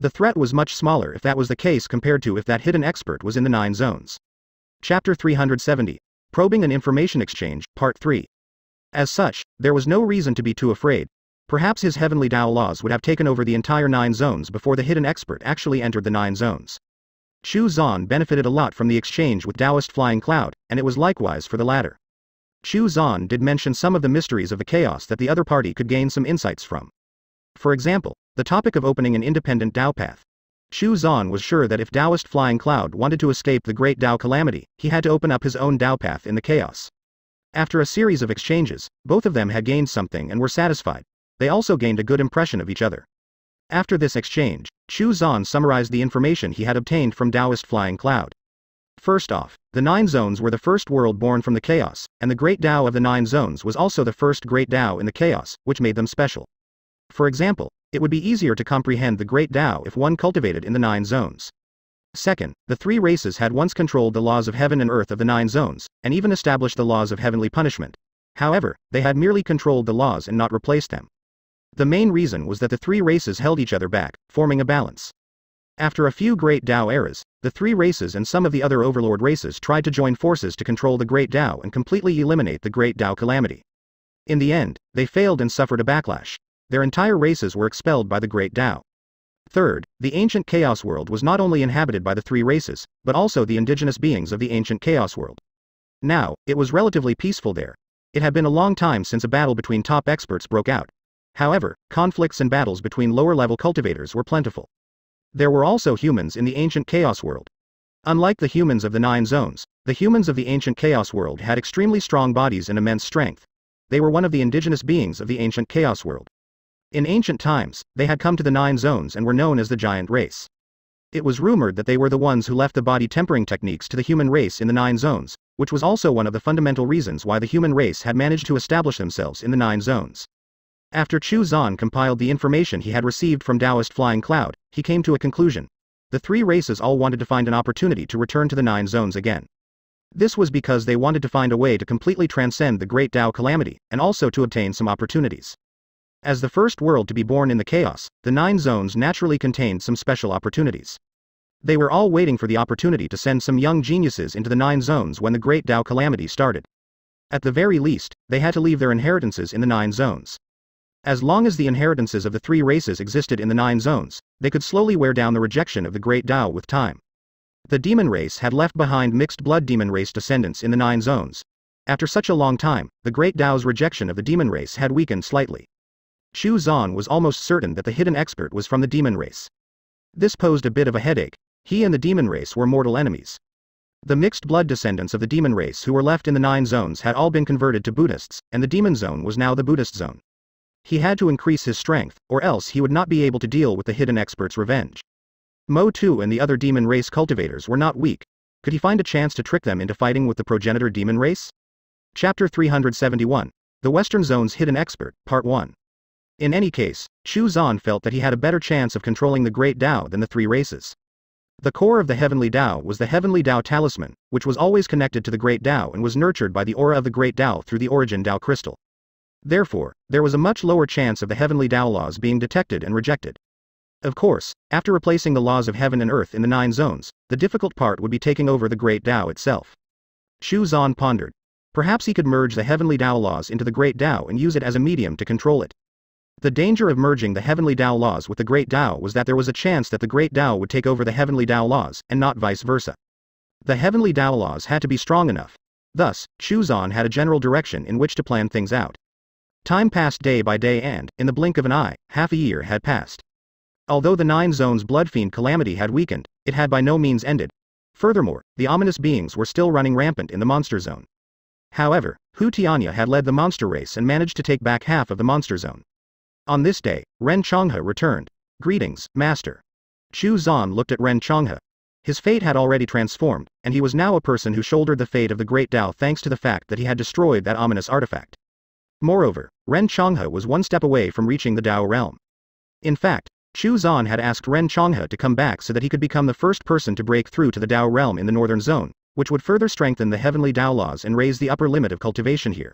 The threat was much smaller if that was the case compared to if that hidden expert was in the Nine Zones. Chapter 370 Probing an Information Exchange, Part 3. As such, there was no reason to be too afraid. Perhaps his heavenly Tao laws would have taken over the entire Nine Zones before the hidden expert actually entered the Nine Zones. Chu Xuan benefited a lot from the exchange with Taoist Flying Cloud, and it was likewise for the latter. Chu Xuan did mention some of the mysteries of the chaos that the other party could gain some insights from. For example, the topic of opening an independent Tao path. Chu Xuan was sure that if Taoist Flying Cloud wanted to escape the Great Tao Calamity, he had to open up his own Tao path in the chaos. After a series of exchanges, both of them had gained something and were satisfied. They also gained a good impression of each other. After this exchange, Chu Xuan summarized the information he had obtained from Taoist Flying Cloud. First off, the Nine Zones were the first world born from the chaos, and the Great Tao of the Nine Zones was also the first Great Tao in the chaos, which made them special. For example, it would be easier to comprehend the Great Tao if one cultivated in the Nine Zones. Second, the three races had once controlled the laws of heaven and earth of the Nine Zones, and even established the laws of heavenly punishment. However, they had merely controlled the laws and not replaced them. The main reason was that the three races held each other back, forming a balance. After a few Great Tao eras, the three races and some of the other overlord races tried to join forces to control the Great Tao and completely eliminate the Great Tao calamity. In the end, they failed and suffered a backlash. Their entire races were expelled by the Great Tao. Third, the ancient Chaos world was not only inhabited by the three races, but also the indigenous beings of the ancient Chaos world. Now, it was relatively peaceful there. It had been a long time since a battle between top experts broke out. However, conflicts and battles between lower level cultivators were plentiful. There were also humans in the ancient Chaos world. Unlike the humans of the Nine Zones, the humans of the ancient Chaos world had extremely strong bodies and immense strength. They were one of the indigenous beings of the ancient Chaos world. In ancient times, they had come to the Nine Zones and were known as the Giant Race. It was rumored that they were the ones who left the body tempering techniques to the human race in the Nine Zones, which was also one of the fundamental reasons why the human race had managed to establish themselves in the Nine Zones. After Chu Xuan compiled the information he had received from Taoist Flying Cloud, he came to a conclusion. The three races all wanted to find an opportunity to return to the Nine Zones again. This was because they wanted to find a way to completely transcend the Great Tao calamity, and also to obtain some opportunities. As the first world to be born in the chaos, the Nine Zones naturally contained some special opportunities. They were all waiting for the opportunity to send some young geniuses into the Nine Zones when the Great Tao calamity started. At the very least, they had to leave their inheritances in the Nine Zones. As long as the inheritances of the three races existed in the Nine Zones, they could slowly wear down the rejection of the great Tao with time. The demon race had left behind mixed blood demon race descendants in the nine zones. After such a long time, the great Tao's rejection of the demon race had weakened slightly. Chu Xuan was almost certain that the hidden expert was from the demon race. This posed a bit of a headache. He and the demon race were mortal enemies. The mixed blood descendants of the demon race who were left in the nine zones had all been converted to Buddhists, and the demon zone was now the Buddhist zone. He had to increase his strength, or else he would not be able to deal with the hidden expert's revenge. Mo Tu and the other demon race cultivators were not weak. Could he find a chance to trick them into fighting with the progenitor demon race? Chapter 371 The Western Zone's Hidden Expert, Part 1. In any case, Chu Xuan felt that he had a better chance of controlling the Great Tao than the three races. The core of the Heavenly Tao was the Heavenly Tao Talisman, which was always connected to the Great Tao and was nurtured by the aura of the Great Tao through the Origin Tao crystal. Therefore, there was a much lower chance of the Heavenly Tao laws being detected and rejected. Of course, after replacing the laws of heaven and earth in the nine zones, the difficult part would be taking over the Great Tao itself. Chu Xuan pondered. Perhaps he could merge the Heavenly Tao laws into the Great Tao and use it as a medium to control it. The danger of merging the Heavenly Tao laws with the Great Tao was that there was a chance that the Great Tao would take over the Heavenly Tao laws, and not vice versa. The Heavenly Tao laws had to be strong enough. Thus, Chu Xuan had a general direction in which to plan things out. Time passed day by day and, in the blink of an eye, half a year had passed. Although the Nine Zones Bloodfiend calamity had weakened, it had by no means ended. Furthermore, the ominous beings were still running rampant in the Monster Zone. However, Hu Tianya had led the monster race and managed to take back half of the Monster Zone. On this day, Ren Changhe returned. Greetings, Master. Chu Xuan looked at Ren Changhe. His fate had already transformed, and he was now a person who shouldered the fate of the Great Tao thanks to the fact that he had destroyed that ominous artifact. Moreover, Ren Changhe was one step away from reaching the Tao realm. In fact, Chu Xuan had asked Ren Changhe to come back so that he could become the first person to break through to the Tao realm in the northern zone, which would further strengthen the heavenly Tao laws and raise the upper limit of cultivation here.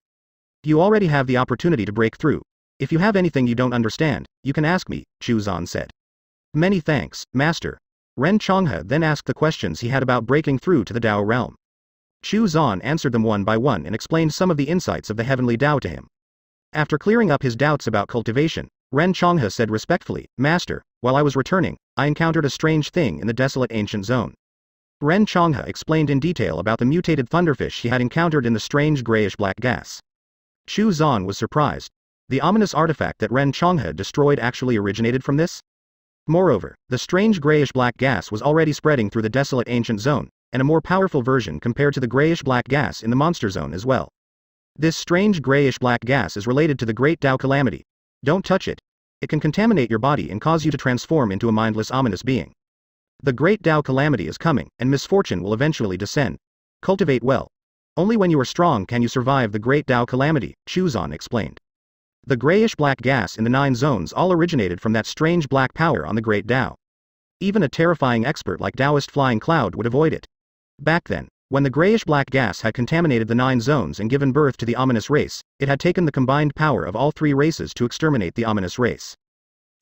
You already have the opportunity to break through, if you have anything you don't understand, you can ask me, Chu Xuan said. Many thanks, Master. Ren Changhe then asked the questions he had about breaking through to the Dao realm. Chu Xuan answered them one by one and explained some of the insights of the heavenly Dao to him. After clearing up his doubts about cultivation, Ren Changhe said respectfully, Master, while I was returning, I encountered a strange thing in the desolate ancient zone. Ren Changhe explained in detail about the mutated thunderfish he had encountered in the strange grayish-black gas. Chu Xuan was surprised, the ominous artifact that Ren Changhe destroyed actually originated from this? Moreover, the strange grayish-black gas was already spreading through the desolate ancient zone, and a more powerful version compared to the grayish-black gas in the monster zone as well. This strange grayish-black gas is related to the Great Tao Calamity. Don't touch it. It can contaminate your body and cause you to transform into a mindless ominous being. The Great Tao Calamity is coming, and misfortune will eventually descend. Cultivate well. Only when you are strong can you survive the Great Tao Calamity, Chu Xuan explained. The grayish-black gas in the nine zones all originated from that strange black power on the Great Tao. Even a terrifying expert like Taoist Flying Cloud would avoid it. Back then, when the grayish-black gas had contaminated the nine zones and given birth to the ominous race, it had taken the combined power of all three races to exterminate the ominous race.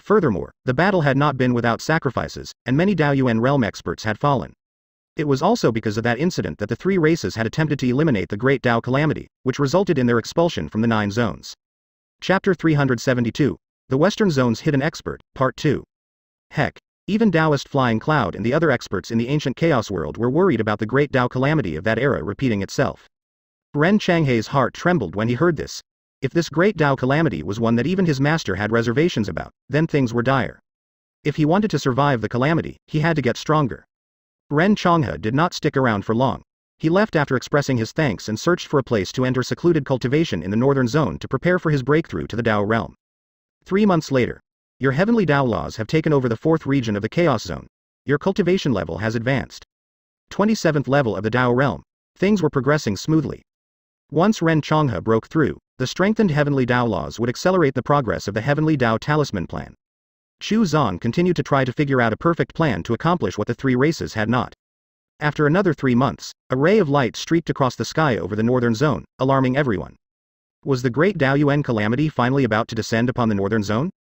Furthermore, the battle had not been without sacrifices, and many Daoyuan realm experts had fallen. It was also because of that incident that the three races had attempted to eliminate the Great Dao Calamity, which resulted in their expulsion from the Nine Zones. Chapter 372 The Western Zone's Hidden Expert, Part 2. Heck, even Taoist Flying Cloud and the other experts in the ancient Chaos world were worried about the great Tao calamity of that era repeating itself. Ren Changhe's heart trembled when he heard this. If this great Tao calamity was one that even his master had reservations about, then things were dire. If he wanted to survive the calamity, he had to get stronger. Ren Changhe did not stick around for long. He left after expressing his thanks and searched for a place to enter secluded cultivation in the northern zone to prepare for his breakthrough to the Dao realm. Three months later, your heavenly Dao laws have taken over the fourth region of the Chaos Zone. Your cultivation level has advanced. 27th level of the Dao realm. Things were progressing smoothly. Once Ren Changhe broke through, the strengthened heavenly Dao laws would accelerate the progress of the heavenly Dao talisman plan. Chu Xuan continued to try to figure out a perfect plan to accomplish what the three races had not. After another three months, a ray of light streaked across the sky over the northern zone, alarming everyone. Was the great Daoyuan calamity finally about to descend upon the northern zone?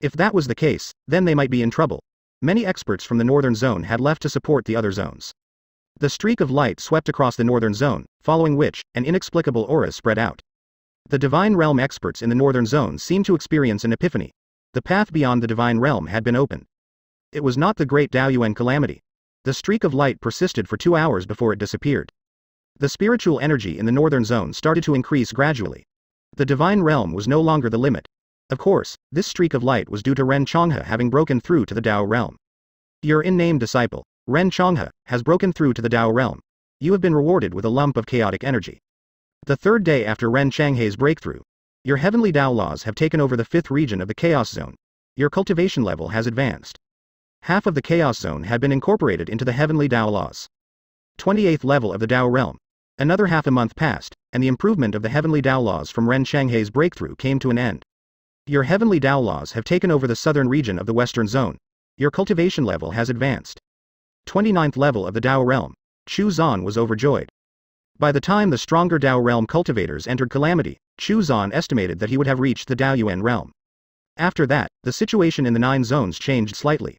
If that was the case, then they might be in trouble. Many experts from the northern zone had left to support the other zones. The streak of light swept across the northern zone, following which, an inexplicable aura spread out. The divine realm experts in the northern zone seemed to experience an epiphany. The path beyond the divine realm had been opened. It was not the great Daoyuan calamity. The streak of light persisted for two hours before it disappeared. The spiritual energy in the northern zone started to increase gradually. The divine realm was no longer the limit. Of course, this streak of light was due to Ren Changhe having broken through to the Dao realm. Your in-name disciple, Ren Changhe, has broken through to the Dao realm. You have been rewarded with a lump of chaotic energy. The third day after Ren Changhe's breakthrough, your heavenly Dao laws have taken over the fifth region of the Chaos Zone. Your cultivation level has advanced. Half of the Chaos Zone had been incorporated into the heavenly Dao laws. 28th level of the Dao realm. Another half a month passed, and the improvement of the heavenly Dao laws from Ren Changhe's breakthrough came to an end. Your heavenly Dao laws have taken over the southern region of the western zone. Your cultivation level has advanced. 29th level of the Dao realm. Chu Xuan was overjoyed. By the time the stronger Dao realm cultivators entered Calamity, Chu Xuan estimated that he would have reached the Daoyuan realm. After that, the situation in the nine zones changed slightly.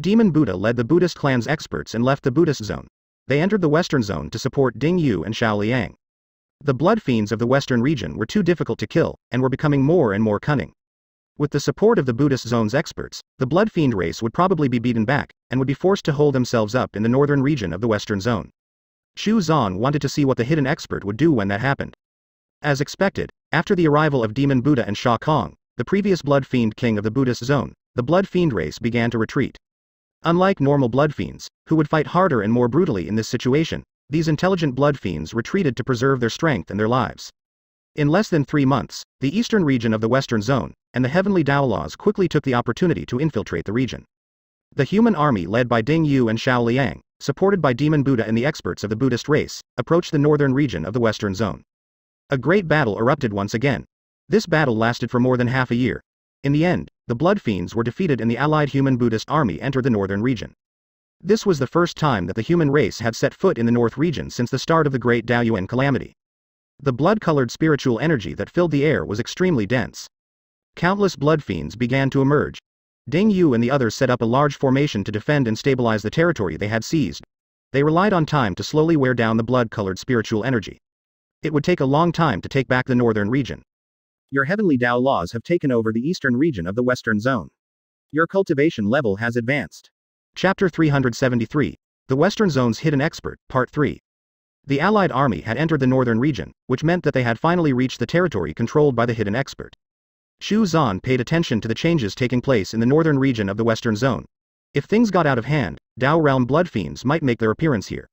Demon Buddha led the Buddhist clan's experts and left the Buddhist zone. They entered the western zone to support Ding Yu and Xiao Liang. The blood fiends of the western region were too difficult to kill, and were becoming more and more cunning. With the support of the Buddhist zone's experts, the blood fiend race would probably be beaten back, and would be forced to hold themselves up in the northern region of the western zone. Chu Xuan wanted to see what the hidden expert would do when that happened. As expected, after the arrival of Demon Buddha and Sha Kong, the previous Blood Fiend King of the Buddhist zone, the Blood Fiend race began to retreat. Unlike normal Blood Fiends, who would fight harder and more brutally in this situation, these intelligent Blood Fiends retreated to preserve their strength and their lives. In less than three months, the eastern region of the Western Zone, and the Heavenly Dao Laws quickly took the opportunity to infiltrate the region. The human army led by Ding Yu and Xiao Liang, supported by Demon Buddha and the experts of the Buddhist race, approached the northern region of the Western Zone. A great battle erupted once again. This battle lasted for more than half a year. In the end, the Blood Fiends were defeated and the allied human Buddhist army entered the northern region. This was the first time that the human race had set foot in the north region since the start of the Great Daoyuan calamity. The blood-colored spiritual energy that filled the air was extremely dense. Countless blood fiends began to emerge. Ding Yu and the others set up a large formation to defend and stabilize the territory they had seized. They relied on time to slowly wear down the blood-colored spiritual energy. It would take a long time to take back the northern region. Your heavenly Dao laws have taken over the eastern region of the western zone. Your cultivation level has advanced. Chapter 373 The Western Zone's Hidden Expert, Part 3. The Allied army had entered the northern region, which meant that they had finally reached the territory controlled by the Hidden Expert. Chu Xuan paid attention to the changes taking place in the northern region of the Western Zone. If things got out of hand, Dao Realm blood fiends might make their appearance here.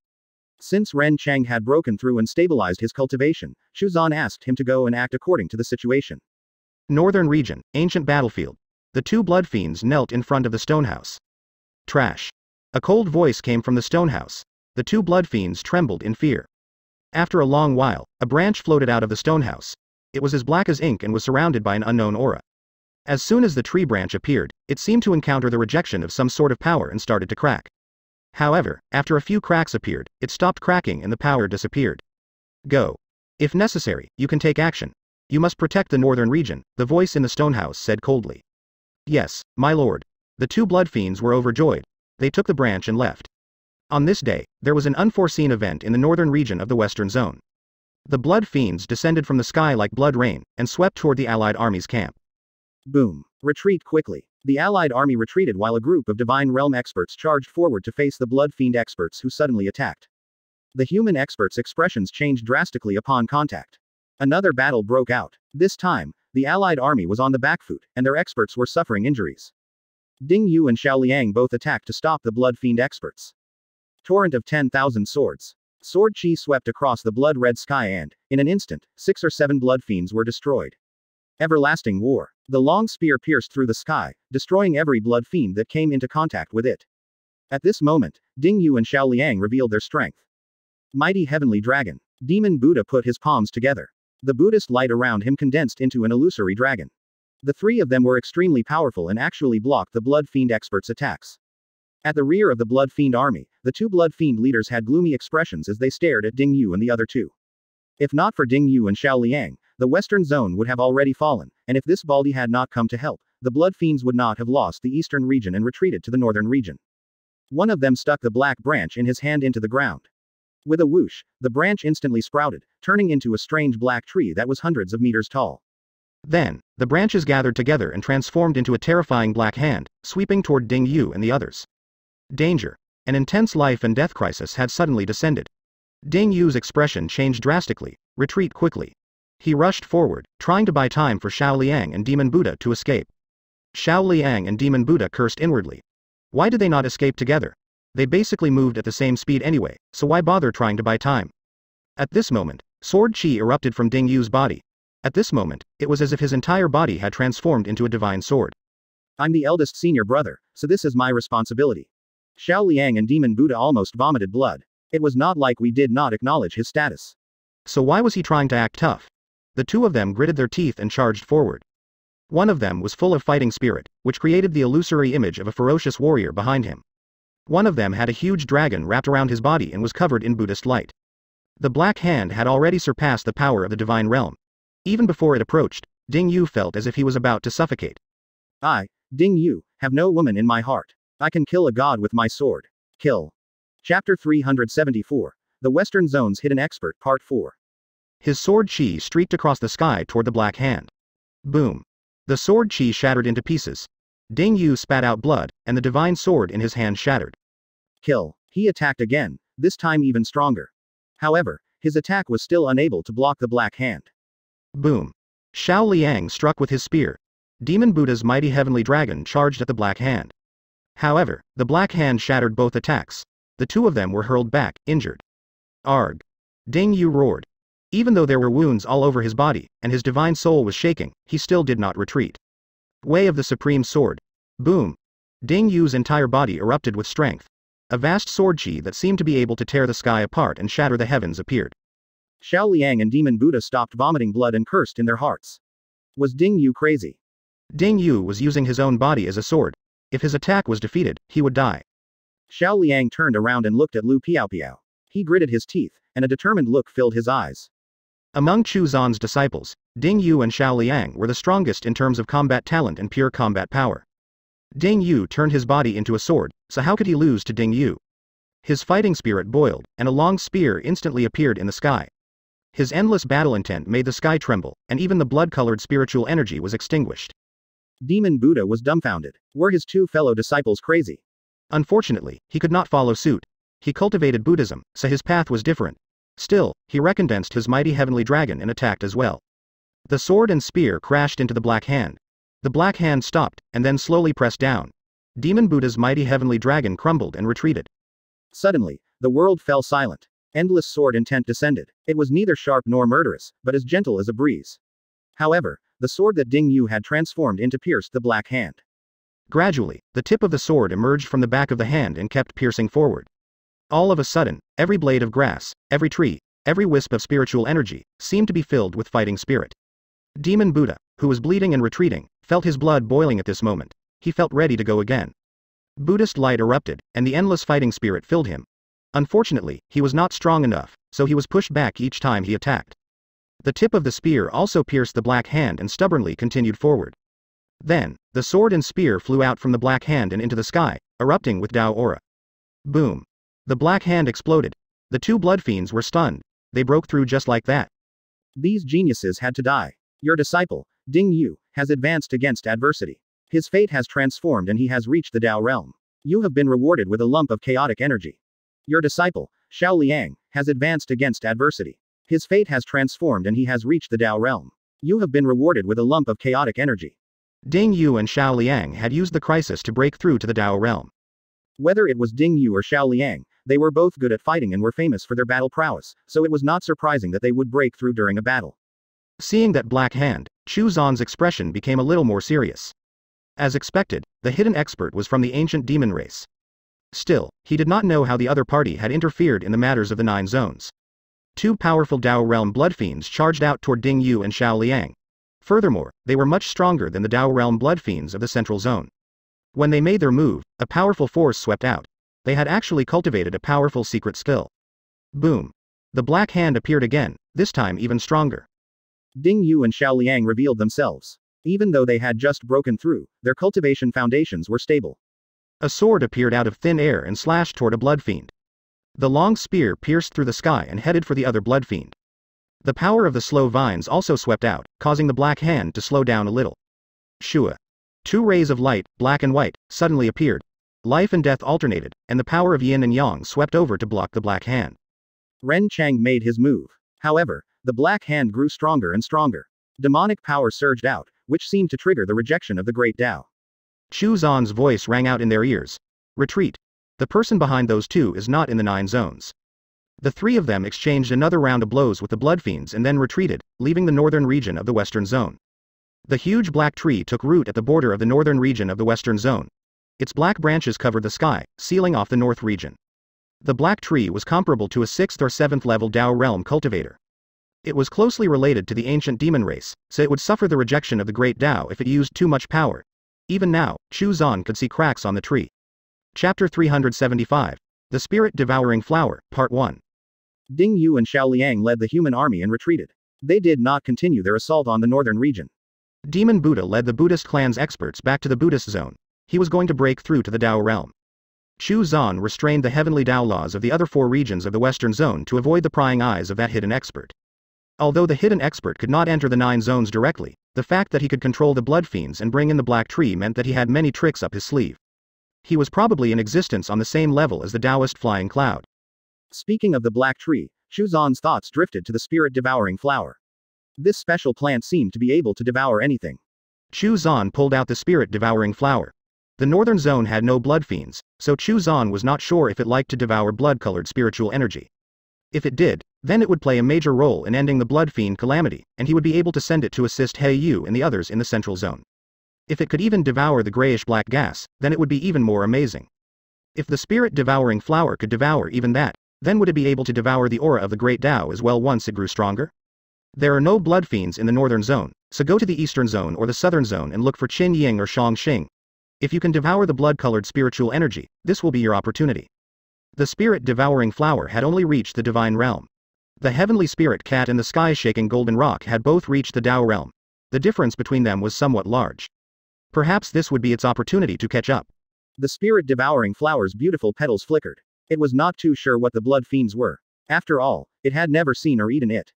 Since Ren Chang had broken through and stabilized his cultivation, Chu Xuan asked him to go and act according to the situation. Northern region, ancient battlefield. The two blood fiends knelt in front of the stonehouse. Trash. A cold voice came from the stonehouse. The two blood fiends trembled in fear. After a long while, a branch floated out of the stonehouse. It was as black as ink and was surrounded by an unknown aura. As soon as the tree branch appeared, it seemed to encounter the rejection of some sort of power and started to crack. However, after a few cracks appeared, it stopped cracking and the power disappeared. Go. If necessary, you can take action. You must protect the northern region, the voice in the stonehouse said coldly. Yes, my lord. The two blood fiends were overjoyed. They took the branch and left. On this day, there was an unforeseen event in the northern region of the western zone. The blood fiends descended from the sky like blood rain, and swept toward the allied army's camp. Boom. Retreat quickly. The Allied army retreated while a group of Divine Realm experts charged forward to face the Blood Fiend experts who suddenly attacked. The human experts' expressions changed drastically upon contact. Another battle broke out. This time, the Allied army was on the back foot, and their experts were suffering injuries. Ding Yu and Xiao Liang both attacked to stop the Blood Fiend experts. Torrent of 10,000 swords. Sword chi swept across the blood red sky and, in an instant, six or seven blood fiends were destroyed. Everlasting War. The long spear pierced through the sky, destroying every blood fiend that came into contact with it. At this moment, Ding Yu and Xiao Liang revealed their strength. Mighty Heavenly Dragon. Demon Buddha put his palms together. The Buddhist light around him condensed into an illusory dragon. The three of them were extremely powerful and actually blocked the Blood Fiend expert's attacks. At the rear of the Blood Fiend army, the two Blood Fiend leaders had gloomy expressions as they stared at Ding Yu and the other two. If not for Ding Yu and Xiao Liang, the western zone would have already fallen, and if this Baldi had not come to help, the Blood Fiends would not have lost the eastern region and retreated to the northern region. One of them stuck the black branch in his hand into the ground. With a whoosh, the branch instantly sprouted, turning into a strange black tree that was hundreds of meters tall. Then, the branches gathered together and transformed into a terrifying black hand, sweeping toward Ding Yu and the others. Danger. An intense life and death crisis had suddenly descended. Ding Yu's expression changed drastically, retreat quickly. He rushed forward, trying to buy time for Xiao Liang and Demon Buddha to escape. Xiao Liang and Demon Buddha cursed inwardly. Why did they not escape together? They basically moved at the same speed anyway, so why bother trying to buy time? At this moment, sword chi erupted from Ding Yu's body. At this moment, it was as if his entire body had transformed into a divine sword. I'm the eldest senior brother, so this is my responsibility. Xiao Liang and Demon Buddha almost vomited blood. It was not like we did not acknowledge his status. So why was he trying to act tough? The two of them gritted their teeth and charged forward. One of them was full of fighting spirit, which created the illusory image of a ferocious warrior behind him. One of them had a huge dragon wrapped around his body and was covered in Buddhist light. The Black Hand had already surpassed the power of the divine realm, even before it approached, Ding Yu felt as if he was about to suffocate. I, Ding Yu, have no woman in my heart. I can kill a god with my sword. Kill. Chapter 374 The Western Zone's Hidden Expert Part 4. His sword chi streaked across the sky toward the black hand. Boom. The sword chi shattered into pieces. Ding Yu spat out blood, and the divine sword in his hand shattered. Kill. He attacked again, this time even stronger. However, his attack was still unable to block the black hand. Boom. Xiao Liang struck with his spear. Demon Buddha's mighty heavenly dragon charged at the Black Hand. However, the Black Hand shattered both attacks. The two of them were hurled back, injured. Arg. Ding Yu roared. Even though there were wounds all over his body, and his divine soul was shaking, he still did not retreat. Way of the Supreme Sword. Boom. Ding Yu's entire body erupted with strength. A vast sword chi that seemed to be able to tear the sky apart and shatter the heavens appeared. Xiao Liang and Demon Buddha stopped vomiting blood and cursed in their hearts. Was Ding Yu crazy? Ding Yu was using his own body as a sword. If his attack was defeated, he would die. Xiao Liang turned around and looked at Lu Piaopiao. He gritted his teeth, and a determined look filled his eyes. Among Chu Xuan's disciples, Ding Yu and Xiao Liang were the strongest in terms of combat talent and pure combat power. Ding Yu turned his body into a sword, so how could he lose to Ding Yu? His fighting spirit boiled, and a long spear instantly appeared in the sky. His endless battle intent made the sky tremble, and even the blood-colored spiritual energy was extinguished. Demon Buddha was dumbfounded. Were his two fellow disciples crazy? Unfortunately, he could not follow suit. He cultivated Buddhism, so his path was different. Still, he recompensed his mighty heavenly dragon and attacked as well. The sword and spear crashed into the black hand. The black hand stopped, and then slowly pressed down. Demon Buddha's mighty heavenly dragon crumbled and retreated. Suddenly, the world fell silent. Endless sword intent descended. It was neither sharp nor murderous, but as gentle as a breeze. However, the sword that Ding Yu had transformed into pierced the black hand. Gradually, the tip of the sword emerged from the back of the hand and kept piercing forward. All of a sudden, every blade of grass, every tree, every wisp of spiritual energy, seemed to be filled with fighting spirit. Demon Buddha, who was bleeding and retreating, felt his blood boiling at this moment. He felt ready to go again. Buddhist light erupted, and the endless fighting spirit filled him, Unfortunately, he was not strong enough, so he was pushed back each time he attacked. The tip of the spear also pierced the black hand and stubbornly continued forward. Then, the sword and spear flew out from the black hand and into the sky, erupting with Dao aura. Boom. The black hand exploded. The two blood fiends were stunned. They broke through just like that. These geniuses had to die. Your disciple, Ding Yu, has advanced against adversity. His fate has transformed and he has reached the Dao realm. You have been rewarded with a lump of chaotic energy. Your disciple, Xiao Liang, has advanced against adversity. His fate has transformed and he has reached the Dao realm. You have been rewarded with a lump of chaotic energy. Ding Yu and Xiao Liang had used the crisis to break through to the Dao realm. Whether it was Ding Yu or Xiao Liang, they were both good at fighting and were famous for their battle prowess, so it was not surprising that they would break through during a battle. Seeing that black hand, Chu Xuan's expression became a little more serious. As expected, the hidden expert was from the ancient demon race. Still, he did not know how the other party had interfered in the matters of the Nine Zones. Two powerful Dao Realm Blood Fiends charged out toward Ding Yu and Xiao Liang. Furthermore, they were much stronger than the Dao Realm Blood Fiends of the Central Zone. When they made their move, a powerful force swept out. They had actually cultivated a powerful secret skill. Boom. The Black Hand appeared again, this time even stronger. Ding Yu and Xiao Liang revealed themselves. Even though they had just broken through, their cultivation foundations were stable. A sword appeared out of thin air and slashed toward a blood fiend. The long spear pierced through the sky and headed for the other blood fiend. The power of the slow vines also swept out, causing the black hand to slow down a little. Shua. Two rays of light, black and white, suddenly appeared. Life and death alternated, and the power of yin and yang swept over to block the black hand. Ren Chang made his move. However, the black hand grew stronger and stronger. Demonic power surged out, which seemed to trigger the rejection of the great Tao. Chu Xuan's voice rang out in their ears. Retreat. The person behind those two is not in the nine zones. The three of them exchanged another round of blows with the Blood Fiends and then retreated, leaving the northern region of the Western Zone. The huge black tree took root at the border of the northern region of the Western Zone. Its black branches covered the sky, sealing off the north region. The black tree was comparable to a sixth or seventh level Dao realm cultivator. It was closely related to the ancient demon race, so it would suffer the rejection of the great Dao if it used too much power. Even now, Chu Xuan could see cracks on the tree. Chapter 375 The Spirit Devouring Flower, Part 1 Ding Yu and Xiao Liang led the human army and retreated. They did not continue their assault on the northern region. Demon Buddha led the Buddhist clan's experts back to the Buddhist zone. He was going to break through to the Dao realm. Chu Xuan restrained the heavenly Dao laws of the other four regions of the Western Zone to avoid the prying eyes of that hidden expert. Although the hidden expert could not enter the nine zones directly, the fact that he could control the blood fiends and bring in the black tree meant that he had many tricks up his sleeve. He was probably in existence on the same level as the Taoist flying cloud. Speaking of the black tree, Chu Xuan's thoughts drifted to the spirit devouring flower. This special plant seemed to be able to devour anything. Chu Xuan pulled out the spirit devouring flower. The northern zone had no blood fiends, so Chu Xuan was not sure if it liked to devour blood colored spiritual energy. If it did, then it would play a major role in ending the blood fiend calamity, and he would be able to send it to assist He Yu and the others in the central zone. If it could even devour the grayish black gas, then it would be even more amazing. If the spirit devouring flower could devour even that, then would it be able to devour the aura of the great Tao as well once it grew stronger? There are no blood fiends in the northern zone, so go to the eastern zone or the southern zone and look for Qin Ying or Shang Xing. If you can devour the blood-colored spiritual energy, this will be your opportunity. The spirit devouring flower had only reached the divine realm. The heavenly spirit cat and the sky-shaking golden rock had both reached the Tao realm. The difference between them was somewhat large. Perhaps this would be its opportunity to catch up. The spirit devouring flower's beautiful petals flickered. It was not too sure what the blood fiends were. After all, it had never seen or eaten it.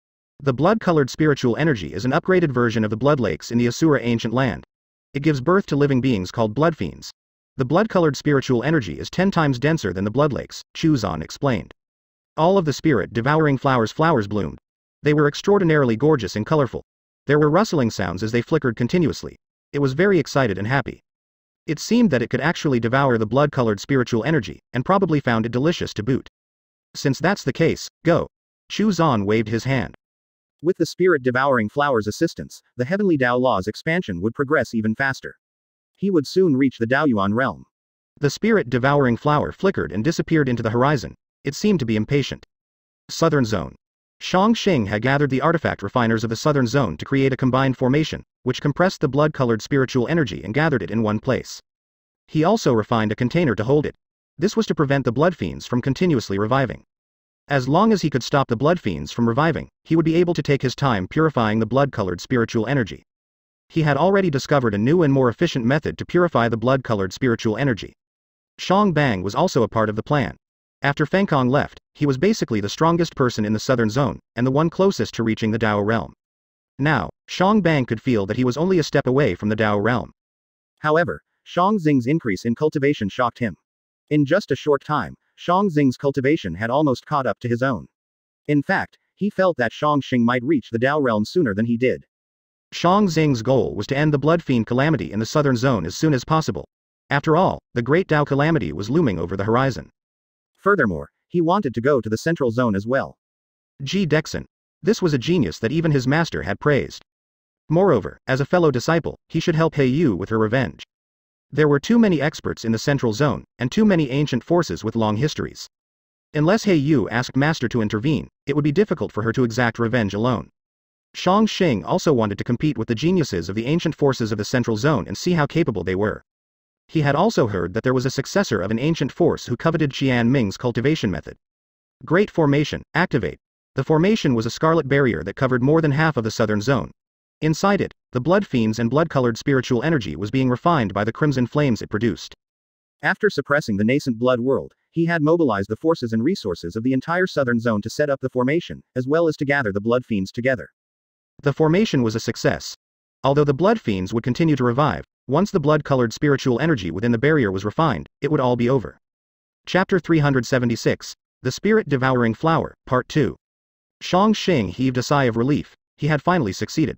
The blood-colored spiritual energy is an upgraded version of the blood lakes in the Asura ancient land. It gives birth to living beings called blood fiends. The blood-colored spiritual energy is 10 times denser than the blood lakes, Chu Xuan explained. All of the spirit devouring flowers flowers bloomed. They were extraordinarily gorgeous and colorful. There were rustling sounds as they flickered continuously. It was very excited and happy. It seemed that it could actually devour the blood-colored spiritual energy, and probably found it delicious to boot. Since that's the case, go. Chu Xuan waved his hand. With the spirit devouring flower's assistance, the heavenly Dao law's expansion would progress even faster. He would soon reach the Daoyuan realm. The spirit devouring flower flickered and disappeared into the horizon. It seemed to be impatient. Southern Zone. Shang Xing had gathered the artifact refiners of the Southern Zone to create a combined formation, which compressed the blood-colored spiritual energy and gathered it in one place. He also refined a container to hold it. This was to prevent the blood fiends from continuously reviving. As long as he could stop the blood fiends from reviving, he would be able to take his time purifying the blood-colored spiritual energy. He had already discovered a new and more efficient method to purify the blood-colored spiritual energy. Shang Bang was also a part of the plan. After Feng Kong left, he was basically the strongest person in the southern zone, and the one closest to reaching the Dao realm. Now, Shang Bang could feel that he was only a step away from the Dao realm. However, Shang Xing's increase in cultivation shocked him. In just a short time, Shang Xing's cultivation had almost caught up to his own. In fact, he felt that Shang Xing might reach the Dao realm sooner than he did. Shang Xing's goal was to end the Blood Fiend calamity in the southern zone as soon as possible. After all, the Great Dao calamity was looming over the horizon. Furthermore, he wanted to go to the central zone as well. Ji Dexin. This was a genius that even his master had praised. Moreover, as a fellow disciple, he should help He Yu with her revenge. There were too many experts in the central zone, and too many ancient forces with long histories. Unless He Yu asked Master to intervene, it would be difficult for her to exact revenge alone. Shang Xing also wanted to compete with the geniuses of the ancient forces of the central zone and see how capable they were. He had also heard that there was a successor of an ancient force who coveted Qian Ming's cultivation method. Great Formation, activate. The formation was a scarlet barrier that covered more than half of the southern zone, Inside it, the blood fiends and blood-colored spiritual energy was being refined by the crimson flames it produced. After suppressing the nascent blood world, he had mobilized the forces and resources of the entire southern zone to set up the formation, as well as to gather the blood fiends together. The formation was a success. Although the blood fiends would continue to revive, Once the blood-colored spiritual energy within the barrier was refined, it would all be over. Chapter 376 The Spirit Devouring Flower, Part 2. Shang Xing heaved a sigh of relief, he had finally succeeded.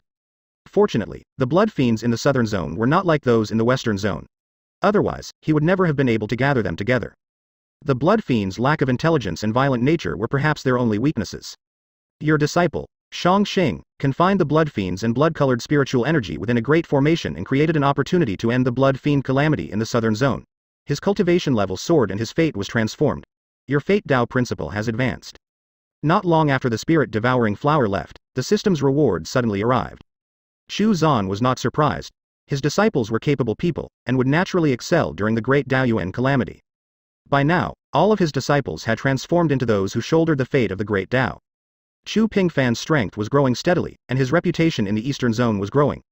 Fortunately, the blood fiends in the southern zone were not like those in the western zone. Otherwise, he would never have been able to gather them together. The blood fiends' lack of intelligence and violent nature were perhaps their only weaknesses. Your disciple, Shang Xing, confined the blood fiends and blood-colored spiritual energy within a great formation and created an opportunity to end the blood fiend calamity in the southern zone. His cultivation level soared and his fate was transformed. Your fate Dao principle has advanced. Not long after the spirit devouring flower left, the system's reward suddenly arrived. Chu Xuan was not surprised. His disciples were capable people, and would naturally excel during the great Daoyuan calamity. By now, all of his disciples had transformed into those who shouldered the fate of the great Dao. Chu Pingfan's strength was growing steadily, and his reputation in the eastern zone was growing.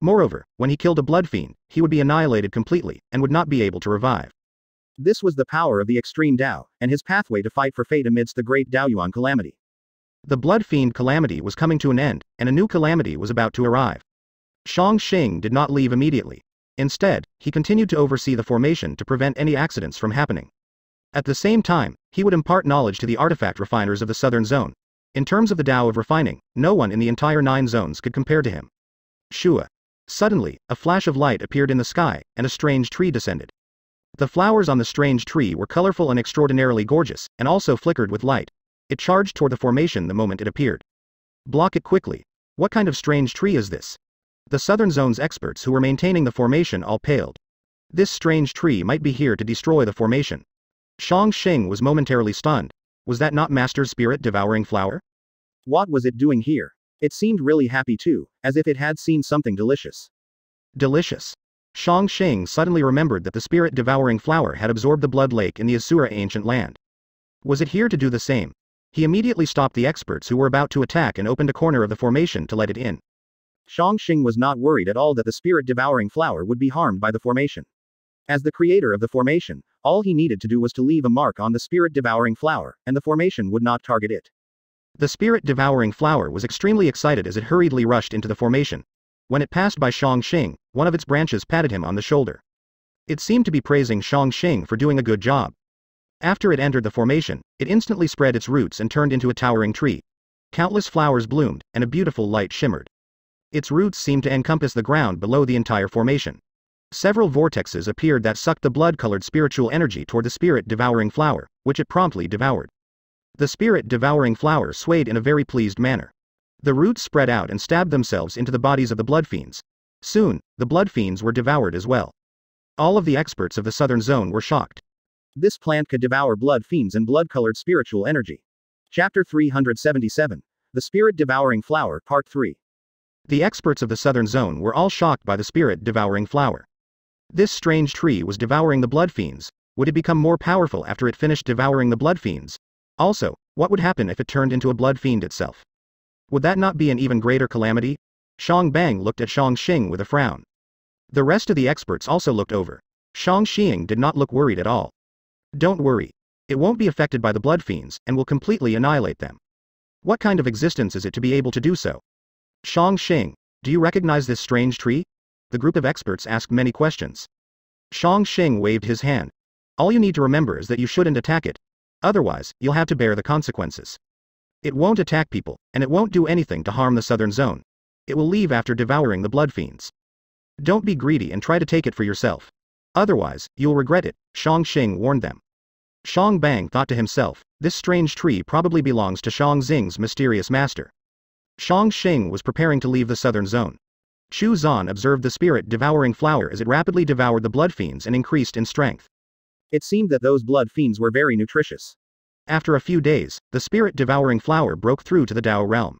Moreover, when he killed a blood fiend, he would be annihilated completely, and would not be able to revive. This was the power of the extreme Dao, and his pathway to fight for fate amidst the great Daoyuan calamity. The blood fiend calamity was coming to an end, and a new calamity was about to arrive. Shang Xing did not leave immediately. Instead, he continued to oversee the formation to prevent any accidents from happening. At the same time, he would impart knowledge to the artifact refiners of the southern zone, in terms of the Tao of refining, no one in the entire nine zones could compare to him. Shua. Suddenly, a flash of light appeared in the sky, and a strange tree descended. The flowers on the strange tree were colorful and extraordinarily gorgeous, and also flickered with light. It charged toward the formation the moment it appeared. Block it quickly. What kind of strange tree is this? The southern zone's experts who were maintaining the formation all paled. This strange tree might be here to destroy the formation. Shang Xing was momentarily stunned, was that not Master's spirit devouring flower? What was it doing here? It seemed really happy too, as if it had seen something delicious. Delicious. Shang Xing suddenly remembered that the spirit devouring flower had absorbed the blood lake in the Asura ancient land. Was it here to do the same? He immediately stopped the experts who were about to attack and opened a corner of the formation to let it in. Shang Xing was not worried at all that the spirit devouring flower would be harmed by the formation. As the creator of the formation, all he needed to do was to leave a mark on the spirit devouring flower, and the formation would not target it. The spirit devouring flower was extremely excited as it hurriedly rushed into the formation. When it passed by Shang Xing, one of its branches patted him on the shoulder. It seemed to be praising Shang Xing for doing a good job. After it entered the formation, it instantly spread its roots and turned into a towering tree. Countless flowers bloomed, and a beautiful light shimmered. Its roots seemed to encompass the ground below the entire formation. Several vortexes appeared that sucked the blood-colored spiritual energy toward the spirit-devouring flower, which it promptly devoured. The spirit-devouring flower swayed in a very pleased manner. The roots spread out and stabbed themselves into the bodies of the blood fiends. Soon, the blood fiends were devoured as well. All of the experts of the southern zone were shocked. This plant could devour blood fiends and blood-colored spiritual energy. Chapter 377. The Spirit-Devouring Flower, Part 3. The experts of the southern zone were all shocked by the spirit-devouring flower. This strange tree was devouring the blood fiends. Would it become more powerful after it finished devouring the blood fiends? Also, what would happen if it turned into a blood fiend itself? Would that not be an even greater calamity? Shang Bang looked at Shang Xing with a frown. The rest of the experts also looked over. Shang Xing did not look worried at all. Don't worry. It won't be affected by the blood fiends, and will completely annihilate them. What kind of existence is it to be able to do so? Shang Xing, do you recognize this strange tree? the group of experts asked many questions. Shang Xing waved his hand. All you need to remember is that you shouldn't attack it. Otherwise, you'll have to bear the consequences. It won't attack people, and it won't do anything to harm the southern zone. It will leave after devouring the blood fiends. Don't be greedy and try to take it for yourself. Otherwise, you'll regret it, Shang Xing warned them. Shang Bang thought to himself, this strange tree probably belongs to Shang Xing's mysterious master. Shang Xing was preparing to leave the southern zone. Chu Xuan observed the spirit devouring flower as it rapidly devoured the blood fiends and increased in strength. It seemed that those blood fiends were very nutritious. After a few days, the spirit devouring flower broke through to the Dao realm.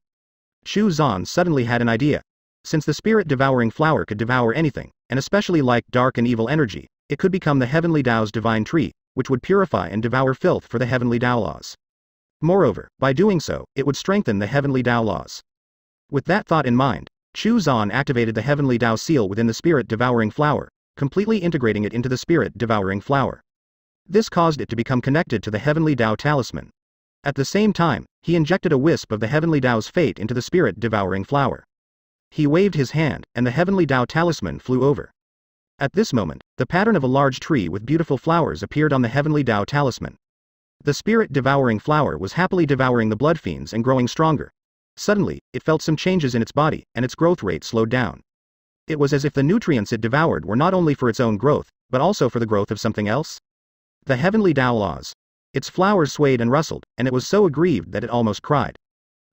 Chu Xuan suddenly had an idea. Since the spirit devouring flower could devour anything, and especially like dark and evil energy, it could become the heavenly Dao's divine tree, which would purify and devour filth for the heavenly Dao laws. Moreover, by doing so, it would strengthen the heavenly Dao laws. With that thought in mind, Chu Xuan activated the heavenly Dao seal within the spirit devouring flower, completely integrating it into the spirit devouring flower. This caused it to become connected to the heavenly Dao talisman. At the same time, he injected a wisp of the heavenly Dao's fate into the spirit devouring flower. He waved his hand, and the heavenly Dao talisman flew over. At this moment, the pattern of a large tree with beautiful flowers appeared on the heavenly Tao talisman. The spirit devouring flower was happily devouring the blood fiends and growing stronger. Suddenly, it felt some changes in its body, and its growth rate slowed down. It was as if the nutrients it devoured were not only for its own growth, but also for the growth of something else? The heavenly Tao laws. Its flowers swayed and rustled, and it was so aggrieved that it almost cried.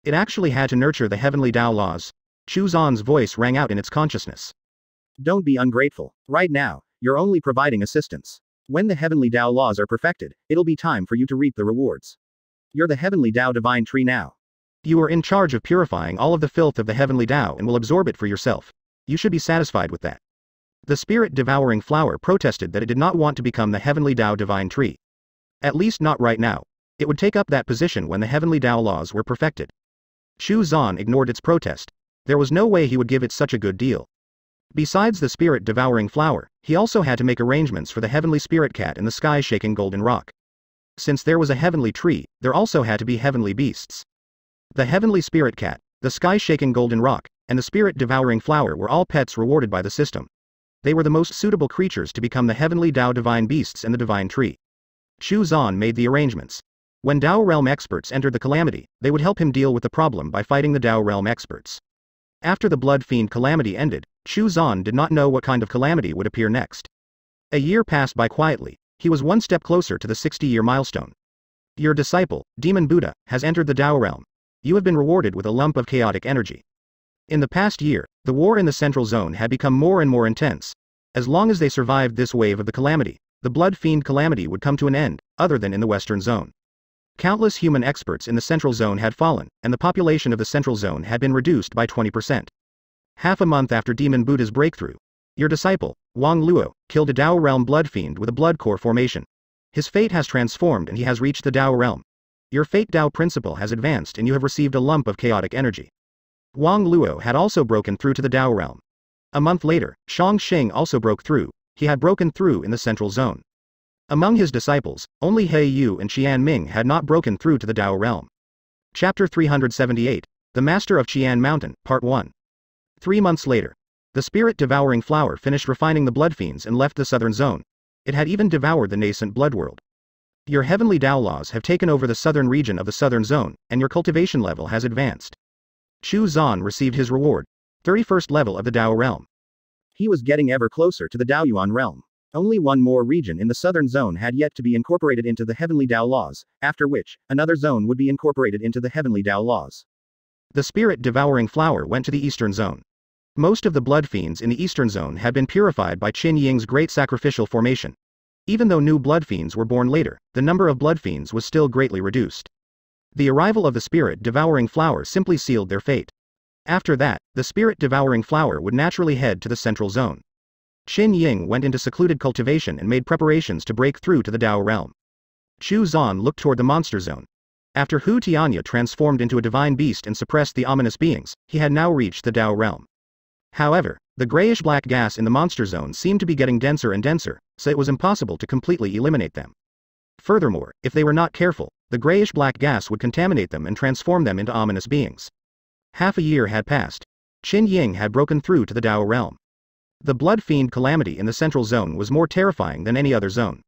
It actually had to nurture the heavenly Tao laws. Chu Xuan's voice rang out in its consciousness. Don't be ungrateful. Right now, you're only providing assistance. When the heavenly Tao laws are perfected, it'll be time for you to reap the rewards. You're the heavenly Tao divine tree now. You are in charge of purifying all of the filth of the heavenly Tao and will absorb it for yourself. You should be satisfied with that. The spirit devouring flower protested that it did not want to become the heavenly Tao divine tree. At least not right now. It would take up that position when the heavenly Tao laws were perfected. Chu Xuan ignored its protest. There was no way he would give it such a good deal. Besides the spirit devouring flower, he also had to make arrangements for the heavenly spirit cat and the sky shaking golden rock. Since there was a heavenly tree, there also had to be heavenly beasts. The heavenly spirit cat, the sky shaking golden rock, and the spirit devouring flower were all pets rewarded by the system. They were the most suitable creatures to become the heavenly Tao divine beasts and the divine tree. Chu Xuan made the arrangements. When Tao realm experts entered the calamity, they would help him deal with the problem by fighting the Tao realm experts. After the blood fiend calamity ended, Chu Xuan did not know what kind of calamity would appear next. A year passed by quietly, he was one step closer to the 60 year milestone. Your disciple, Demon Buddha, has entered the Tao realm, you have been rewarded with a lump of chaotic energy. In the past year, the war in the Central Zone had become more and more intense. As long as they survived this wave of the calamity, the Blood Fiend calamity would come to an end, other than in the Western Zone. Countless human experts in the Central Zone had fallen, and the population of the Central Zone had been reduced by 20%. Half a month after Demon Buddha's breakthrough, your disciple, Wang Luo, killed a Dao Realm Blood Fiend with a Blood Core formation. His fate has transformed and he has reached the Dao Realm. Your Fate Dao principle has advanced and you have received a lump of chaotic energy. Wang Luo had also broken through to the Dao realm. A month later, Shang Xing also broke through, he had broken through in the central zone. Among his disciples, only He Yu and Qian Ming had not broken through to the Dao realm. Chapter 378 The Master of Qian Mountain, Part 1. Three months later, the spirit devouring flower finished refining the blood fiends and left the southern zone. It had even devoured the nascent blood world. Your heavenly Dao laws have taken over the southern region of the southern zone, and your cultivation level has advanced. Chu Xuan received his reward, 31st level of the Dao realm. He was getting ever closer to the Daoyuan realm. Only one more region in the southern zone had yet to be incorporated into the heavenly Dao laws, after which, another zone would be incorporated into the heavenly Dao laws. The spirit devouring flower went to the eastern zone. Most of the blood fiends in the eastern zone had been purified by Qin Ying's great sacrificial formation, even though new blood fiends were born later, the number of blood fiends was still greatly reduced. The arrival of the spirit devouring flower simply sealed their fate. After that, the spirit devouring flower would naturally head to the central zone. Qin Ying went into secluded cultivation and made preparations to break through to the Dao realm. Chu Xuan looked toward the monster zone. After Hu Tianya transformed into a divine beast and suppressed the ominous beings, he had now reached the Dao realm. However, the grayish-black gas in the monster zone seemed to be getting denser and denser, so it was impossible to completely eliminate them. Furthermore, if they were not careful, the grayish-black gas would contaminate them and transform them into ominous beings. Half a year had passed. Qin Ying had broken through to the Dao realm. The blood fiend calamity in the central zone was more terrifying than any other zone.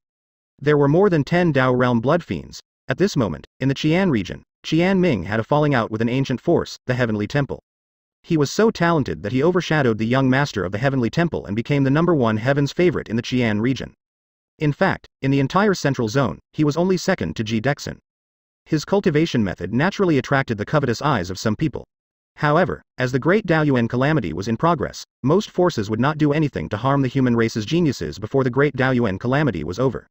There were more than 10 Dao realm blood fiends. At this moment, in the Qian region, Qian Ming had a falling out with an ancient force, the Heavenly Temple. He was so talented that he overshadowed the young master of the Heavenly Temple and became the number one heaven's favorite in the Qian region. In fact, in the entire central zone, he was only second to Ji Dexin. His cultivation method naturally attracted the covetous eyes of some people. However, as the Great Daoyuan calamity was in progress, most forces would not do anything to harm the human race's geniuses before the Great Daoyuan calamity was over.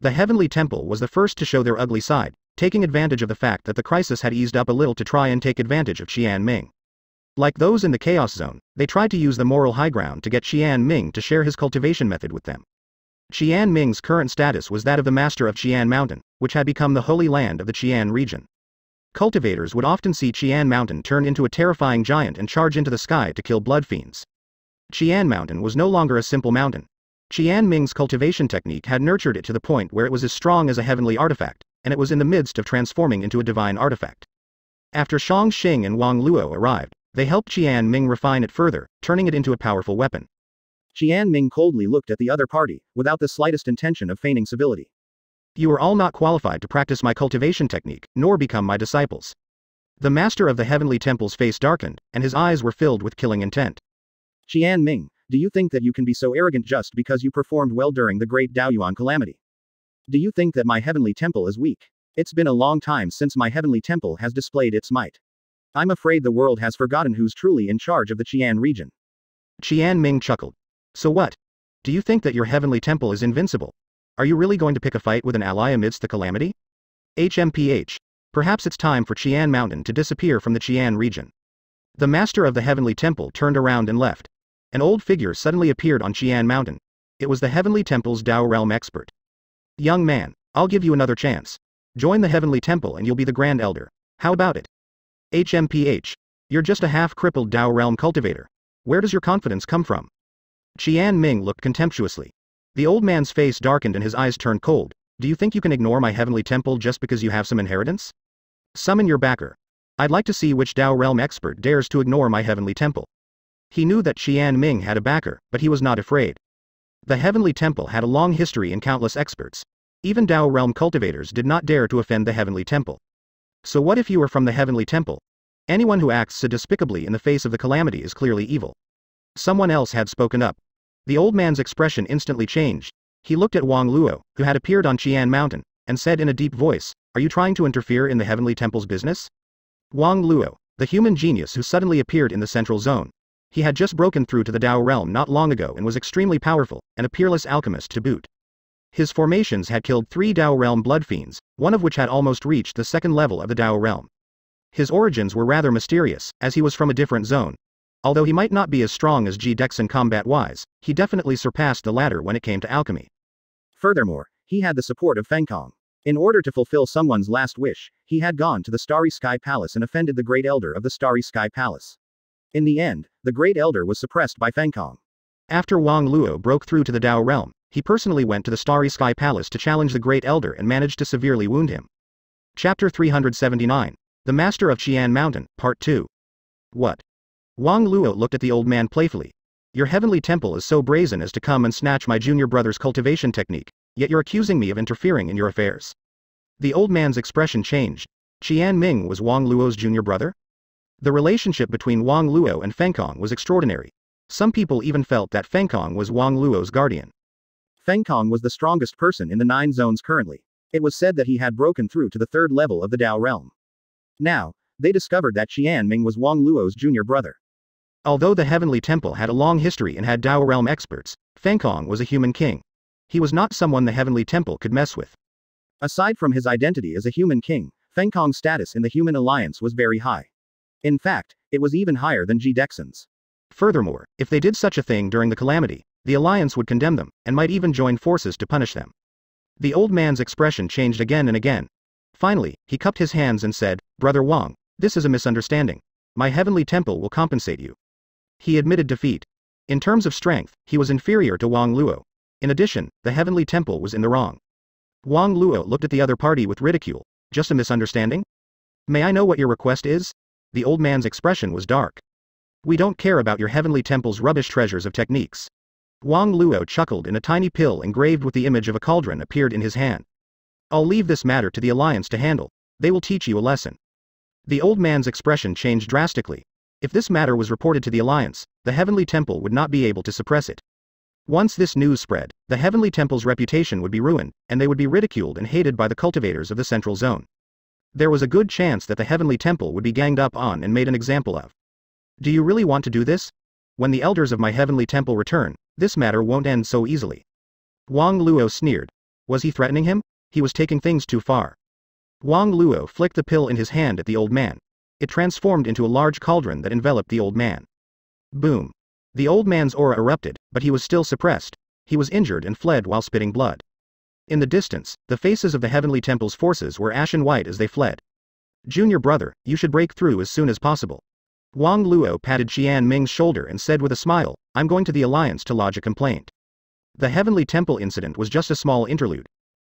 The Heavenly Temple was the first to show their ugly side, taking advantage of the fact that the crisis had eased up a little to try and take advantage of Qian Ming. Like those in the Chaos Zone, they tried to use the moral high ground to get Qian Ming to share his cultivation method with them. Qian Ming's current status was that of the master of Qian Mountain, which had become the holy land of the Qian region. Cultivators would often see Qian Mountain turn into a terrifying giant and charge into the sky to kill blood fiends. Qian Mountain was no longer a simple mountain. Qian Ming's cultivation technique had nurtured it to the point where it was as strong as a heavenly artifact, and it was in the midst of transforming into a divine artifact. After Shang Xing and Wang Luo arrived, they helped Qian Ming refine it further, turning it into a powerful weapon. Qian Ming coldly looked at the other party, without the slightest intention of feigning civility. You are all not qualified to practice my cultivation technique, nor become my disciples. The master of the heavenly temple's face darkened, and his eyes were filled with killing intent. Qian Ming, do you think that you can be so arrogant just because you performed well during the great Daoyuan calamity? Do you think that my heavenly temple is weak? It's been a long time since my heavenly temple has displayed its might. I'm afraid the world has forgotten who's truly in charge of the Qian region. Qian Ming chuckled. So what? Do you think that your heavenly temple is invincible? Are you really going to pick a fight with an ally amidst the calamity? HMPH. Perhaps it's time for Qian Mountain to disappear from the Qian region. The master of the heavenly temple turned around and left. An old figure suddenly appeared on Qian Mountain. It was the heavenly temple's Dao realm expert. Young man, I'll give you another chance. Join the heavenly temple and you'll be the grand elder. How about it? HMPH. You're just a half-crippled Dao realm cultivator. Where does your confidence come from? Qian Ming looked contemptuously. The old man's face darkened and his eyes turned cold. Do you think you can ignore my heavenly temple just because you have some inheritance? Summon your backer. I'd like to see which Dao realm expert dares to ignore my heavenly temple. He knew that Qian Ming had a backer, but he was not afraid. The heavenly temple had a long history and countless experts. Even Dao realm cultivators did not dare to offend the heavenly temple. So what if you are from the heavenly temple? Anyone who acts so despicably in the face of the calamity is clearly evil. Someone else had spoken up. The old man's expression instantly changed. He looked at Wang Luo, who had appeared on Qian Mountain, and said in a deep voice, Are you trying to interfere in the heavenly temple's business? Wang Luo, the human genius who suddenly appeared in the central zone. He had just broken through to the Dao realm not long ago and was extremely powerful, and a peerless alchemist to boot. His formations had killed three Dao realm blood fiends, one of which had almost reached the second level of the Dao realm. His origins were rather mysterious, as he was from a different zone. Although he might not be as strong as Ji Dexin combat-wise, he definitely surpassed the latter when it came to alchemy. Furthermore, he had the support of Feng Kong. In order to fulfill someone's last wish, he had gone to the Starry Sky Palace and offended the Great Elder of the Starry Sky Palace. In the end, the Great Elder was suppressed by Feng Kong. After Wang Luo broke through to the Dao realm, he personally went to the Starry Sky Palace to challenge the Great Elder and managed to severely wound him. Chapter 379 The Master of Qian Mountain, Part 2. What? Wang Luo looked at the old man playfully. Your heavenly temple is so brazen as to come and snatch my junior brother's cultivation technique, yet you're accusing me of interfering in your affairs. The old man's expression changed. Qian Ming was Wang Luo's junior brother? The relationship between Wang Luo and Feng Kong was extraordinary. Some people even felt that Feng Kong was Wang Luo's guardian. Feng Kong was the strongest person in the nine zones currently. It was said that he had broken through to the third level of the Dao realm. Now, they discovered that Qian Ming was Wang Luo's junior brother. Although the Heavenly Temple had a long history and had Dao realm experts, Feng Kong was a human king. He was not someone the Heavenly Temple could mess with. Aside from his identity as a human king, Feng Kong's status in the human alliance was very high. In fact, it was even higher than Ji Dexin's. Furthermore, if they did such a thing during the calamity, the alliance would condemn them, and might even join forces to punish them. The old man's expression changed again and again. Finally, he cupped his hands and said, Brother Wang, this is a misunderstanding. My heavenly temple will compensate you. He admitted defeat. In terms of strength, he was inferior to Wang Luo. In addition, the heavenly temple was in the wrong. Wang Luo looked at the other party with ridicule. Just a misunderstanding? May I know what your request is? The old man's expression was dark. We don't care about your heavenly temple's rubbish treasures of techniques. Wang Luo chuckled and a tiny pill engraved with the image of a cauldron appeared in his hand. I'll leave this matter to the Alliance to handle. They will teach you a lesson. The old man's expression changed drastically. If this matter was reported to the Alliance, the Heavenly Temple would not be able to suppress it. Once this news spread, the Heavenly Temple's reputation would be ruined, and they would be ridiculed and hated by the cultivators of the Central Zone. There was a good chance that the Heavenly Temple would be ganged up on and made an example of. Do you really want to do this? When the elders of my Heavenly Temple return, this matter won't end so easily. Wang Luo sneered. Was he threatening him? He was taking things too far. Wang Luo flicked the pill in his hand at the old man. It transformed into a large cauldron that enveloped the old man. Boom. The old man's aura erupted, but he was still suppressed. He was injured and fled while spitting blood. In the distance, the faces of the Heavenly Temple's forces were ashen white as they fled. Junior brother, you should break through as soon as possible. Wang Luo patted Qian Ming's shoulder and said with a smile, I'm going to the Alliance to lodge a complaint. The Heavenly Temple incident was just a small interlude.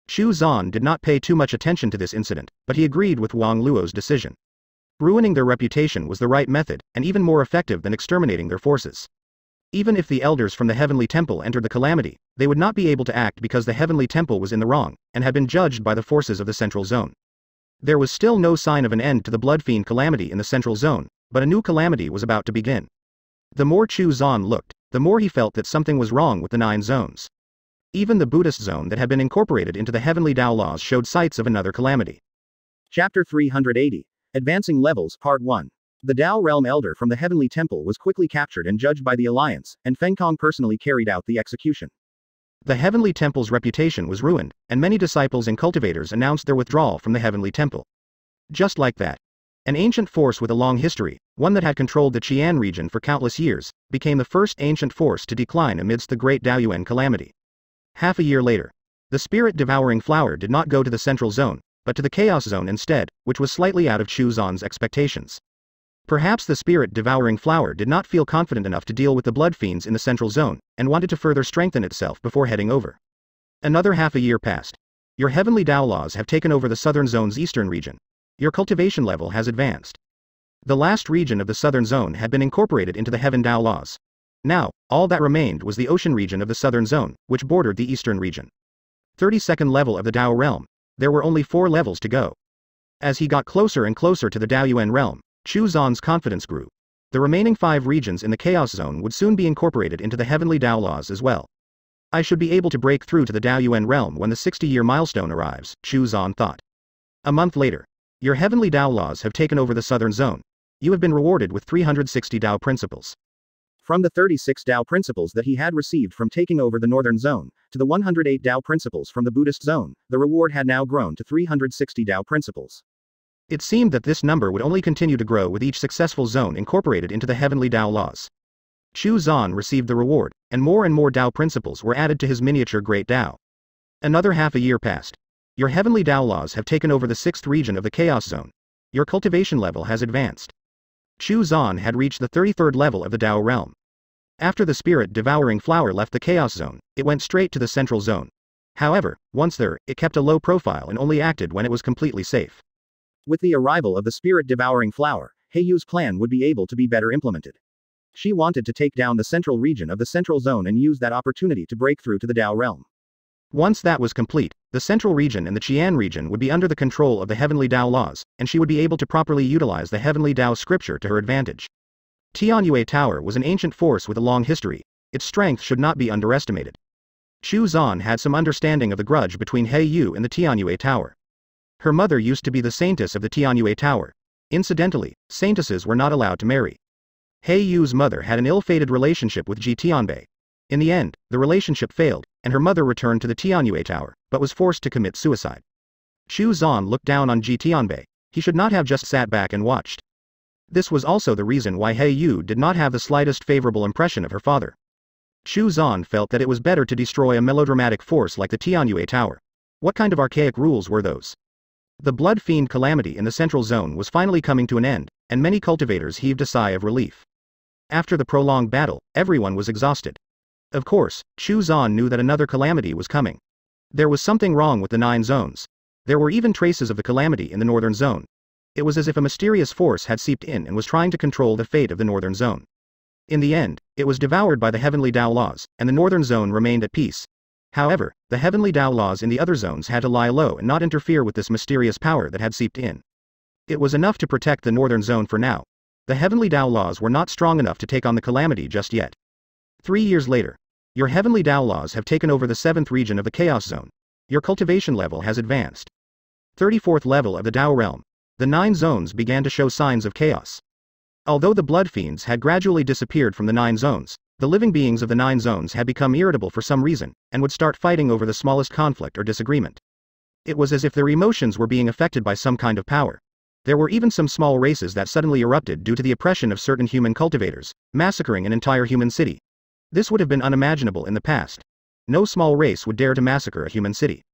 Chu Xuan did not pay too much attention to this incident, but he agreed with Wang Luo's decision. Ruining their reputation was the right method, and even more effective than exterminating their forces. Even if the elders from the heavenly temple entered the calamity, they would not be able to act because the heavenly temple was in the wrong, and had been judged by the forces of the central zone. There was still no sign of an end to the blood fiend calamity in the central zone, but a new calamity was about to begin. The more Chu Xuan looked, the more he felt that something was wrong with the nine zones. Even the Buddhist zone that had been incorporated into the heavenly Tao laws showed sights of another calamity. Chapter 380 Advancing Levels, Part 1. The Dao Realm Elder from the Heavenly Temple was quickly captured and judged by the Alliance, and Feng Kong personally carried out the execution. The Heavenly Temple's reputation was ruined, and many disciples and cultivators announced their withdrawal from the Heavenly Temple. Just like that. An ancient force with a long history, one that had controlled the Qian region for countless years, became the first ancient force to decline amidst the Great Daoyuan calamity. Half a year later, the spirit-devouring flower did not go to the central zone, but to the chaos zone instead, which was slightly out of Chu Xuan's expectations. Perhaps the spirit-devouring flower did not feel confident enough to deal with the blood fiends in the central zone, and wanted to further strengthen itself before heading over. Another half a year passed. Your heavenly Dao laws have taken over the southern zone's eastern region. Your cultivation level has advanced. The last region of the southern zone had been incorporated into the heaven Dao laws. Now, all that remained was the ocean region of the southern zone, which bordered the eastern region. 32nd level of the Dao realm. There were only four levels to go. As he got closer and closer to the Dao Yuan realm, Chu Xuan's confidence grew. The remaining five regions in the Chaos Zone would soon be incorporated into the Heavenly Dao laws as well. I should be able to break through to the Dao Yuan realm when the 60-year milestone arrives, Chu Xuan thought. A month later. Your Heavenly Dao laws have taken over the Southern Zone. You have been rewarded with 360 Dao principles. From the 36 Dao principles that he had received from taking over the Northern Zone, to the 108 Dao principles from the Buddhist Zone, the reward had now grown to 360 Dao principles. It seemed that this number would only continue to grow with each successful zone incorporated into the heavenly Dao laws. Chu Xuan received the reward, and more and more Dao principles were added to his miniature Great Dao. Another half a year passed. Your heavenly Dao laws have taken over the sixth region of the Chaos Zone. Your cultivation level has advanced. Chu Xuan had reached the 33rd level of the Dao realm. After the spirit devouring flower left the Chaos Zone, it went straight to the Central Zone. However, once there, it kept a low profile and only acted when it was completely safe. With the arrival of the spirit-devouring flower, Heiyu's plan would be able to be better implemented. She wanted to take down the central region of the central zone and use that opportunity to break through to the Dao realm. Once that was complete, the central region and the Qian region would be under the control of the heavenly Dao laws, and she would be able to properly utilize the heavenly Dao scripture to her advantage. Tianyue Tower was an ancient force with a long history, its strength should not be underestimated. Chu Xuan had some understanding of the grudge between Heiyu and the Tianyue Tower. Her mother used to be the saintess of the Tianyue Tower. Incidentally, saintesses were not allowed to marry. Hei Yu's mother had an ill-fated relationship with Ji Tianbei. In the end, the relationship failed, and her mother returned to the Tianyue Tower, but was forced to commit suicide. Chu Xuan looked down on Ji Tianbei. He should not have just sat back and watched. This was also the reason why Hei Yu did not have the slightest favorable impression of her father. Chu Xuan felt that it was better to destroy a melodramatic force like the Tianyue Tower. What kind of archaic rules were those? The blood fiend calamity in the central zone was finally coming to an end, and many cultivators heaved a sigh of relief. After the prolonged battle, everyone was exhausted. Of course, Chu Xuan knew that another calamity was coming. There was something wrong with the nine zones. There were even traces of the calamity in the northern zone. It was as if a mysterious force had seeped in and was trying to control the fate of the northern zone. In the end, it was devoured by the heavenly Dao laws, and the northern zone remained at peace, However, the heavenly Dao laws in the other zones had to lie low and not interfere with this mysterious power that had seeped in. It was enough to protect the northern zone for now. The heavenly Dao laws were not strong enough to take on the calamity just yet. Three years later, your heavenly Dao laws have taken over the seventh region of the Chaos Zone. Your cultivation level has advanced. 34th level of the Dao realm. The nine zones began to show signs of chaos. Although the blood fiends had gradually disappeared from the nine zones, the living beings of the nine zones had become irritable for some reason, and would start fighting over the smallest conflict or disagreement. It was as if their emotions were being affected by some kind of power. There were even some small races that suddenly erupted due to the oppression of certain human cultivators, massacring an entire human city. This would have been unimaginable in the past. No small race would dare to massacre a human city.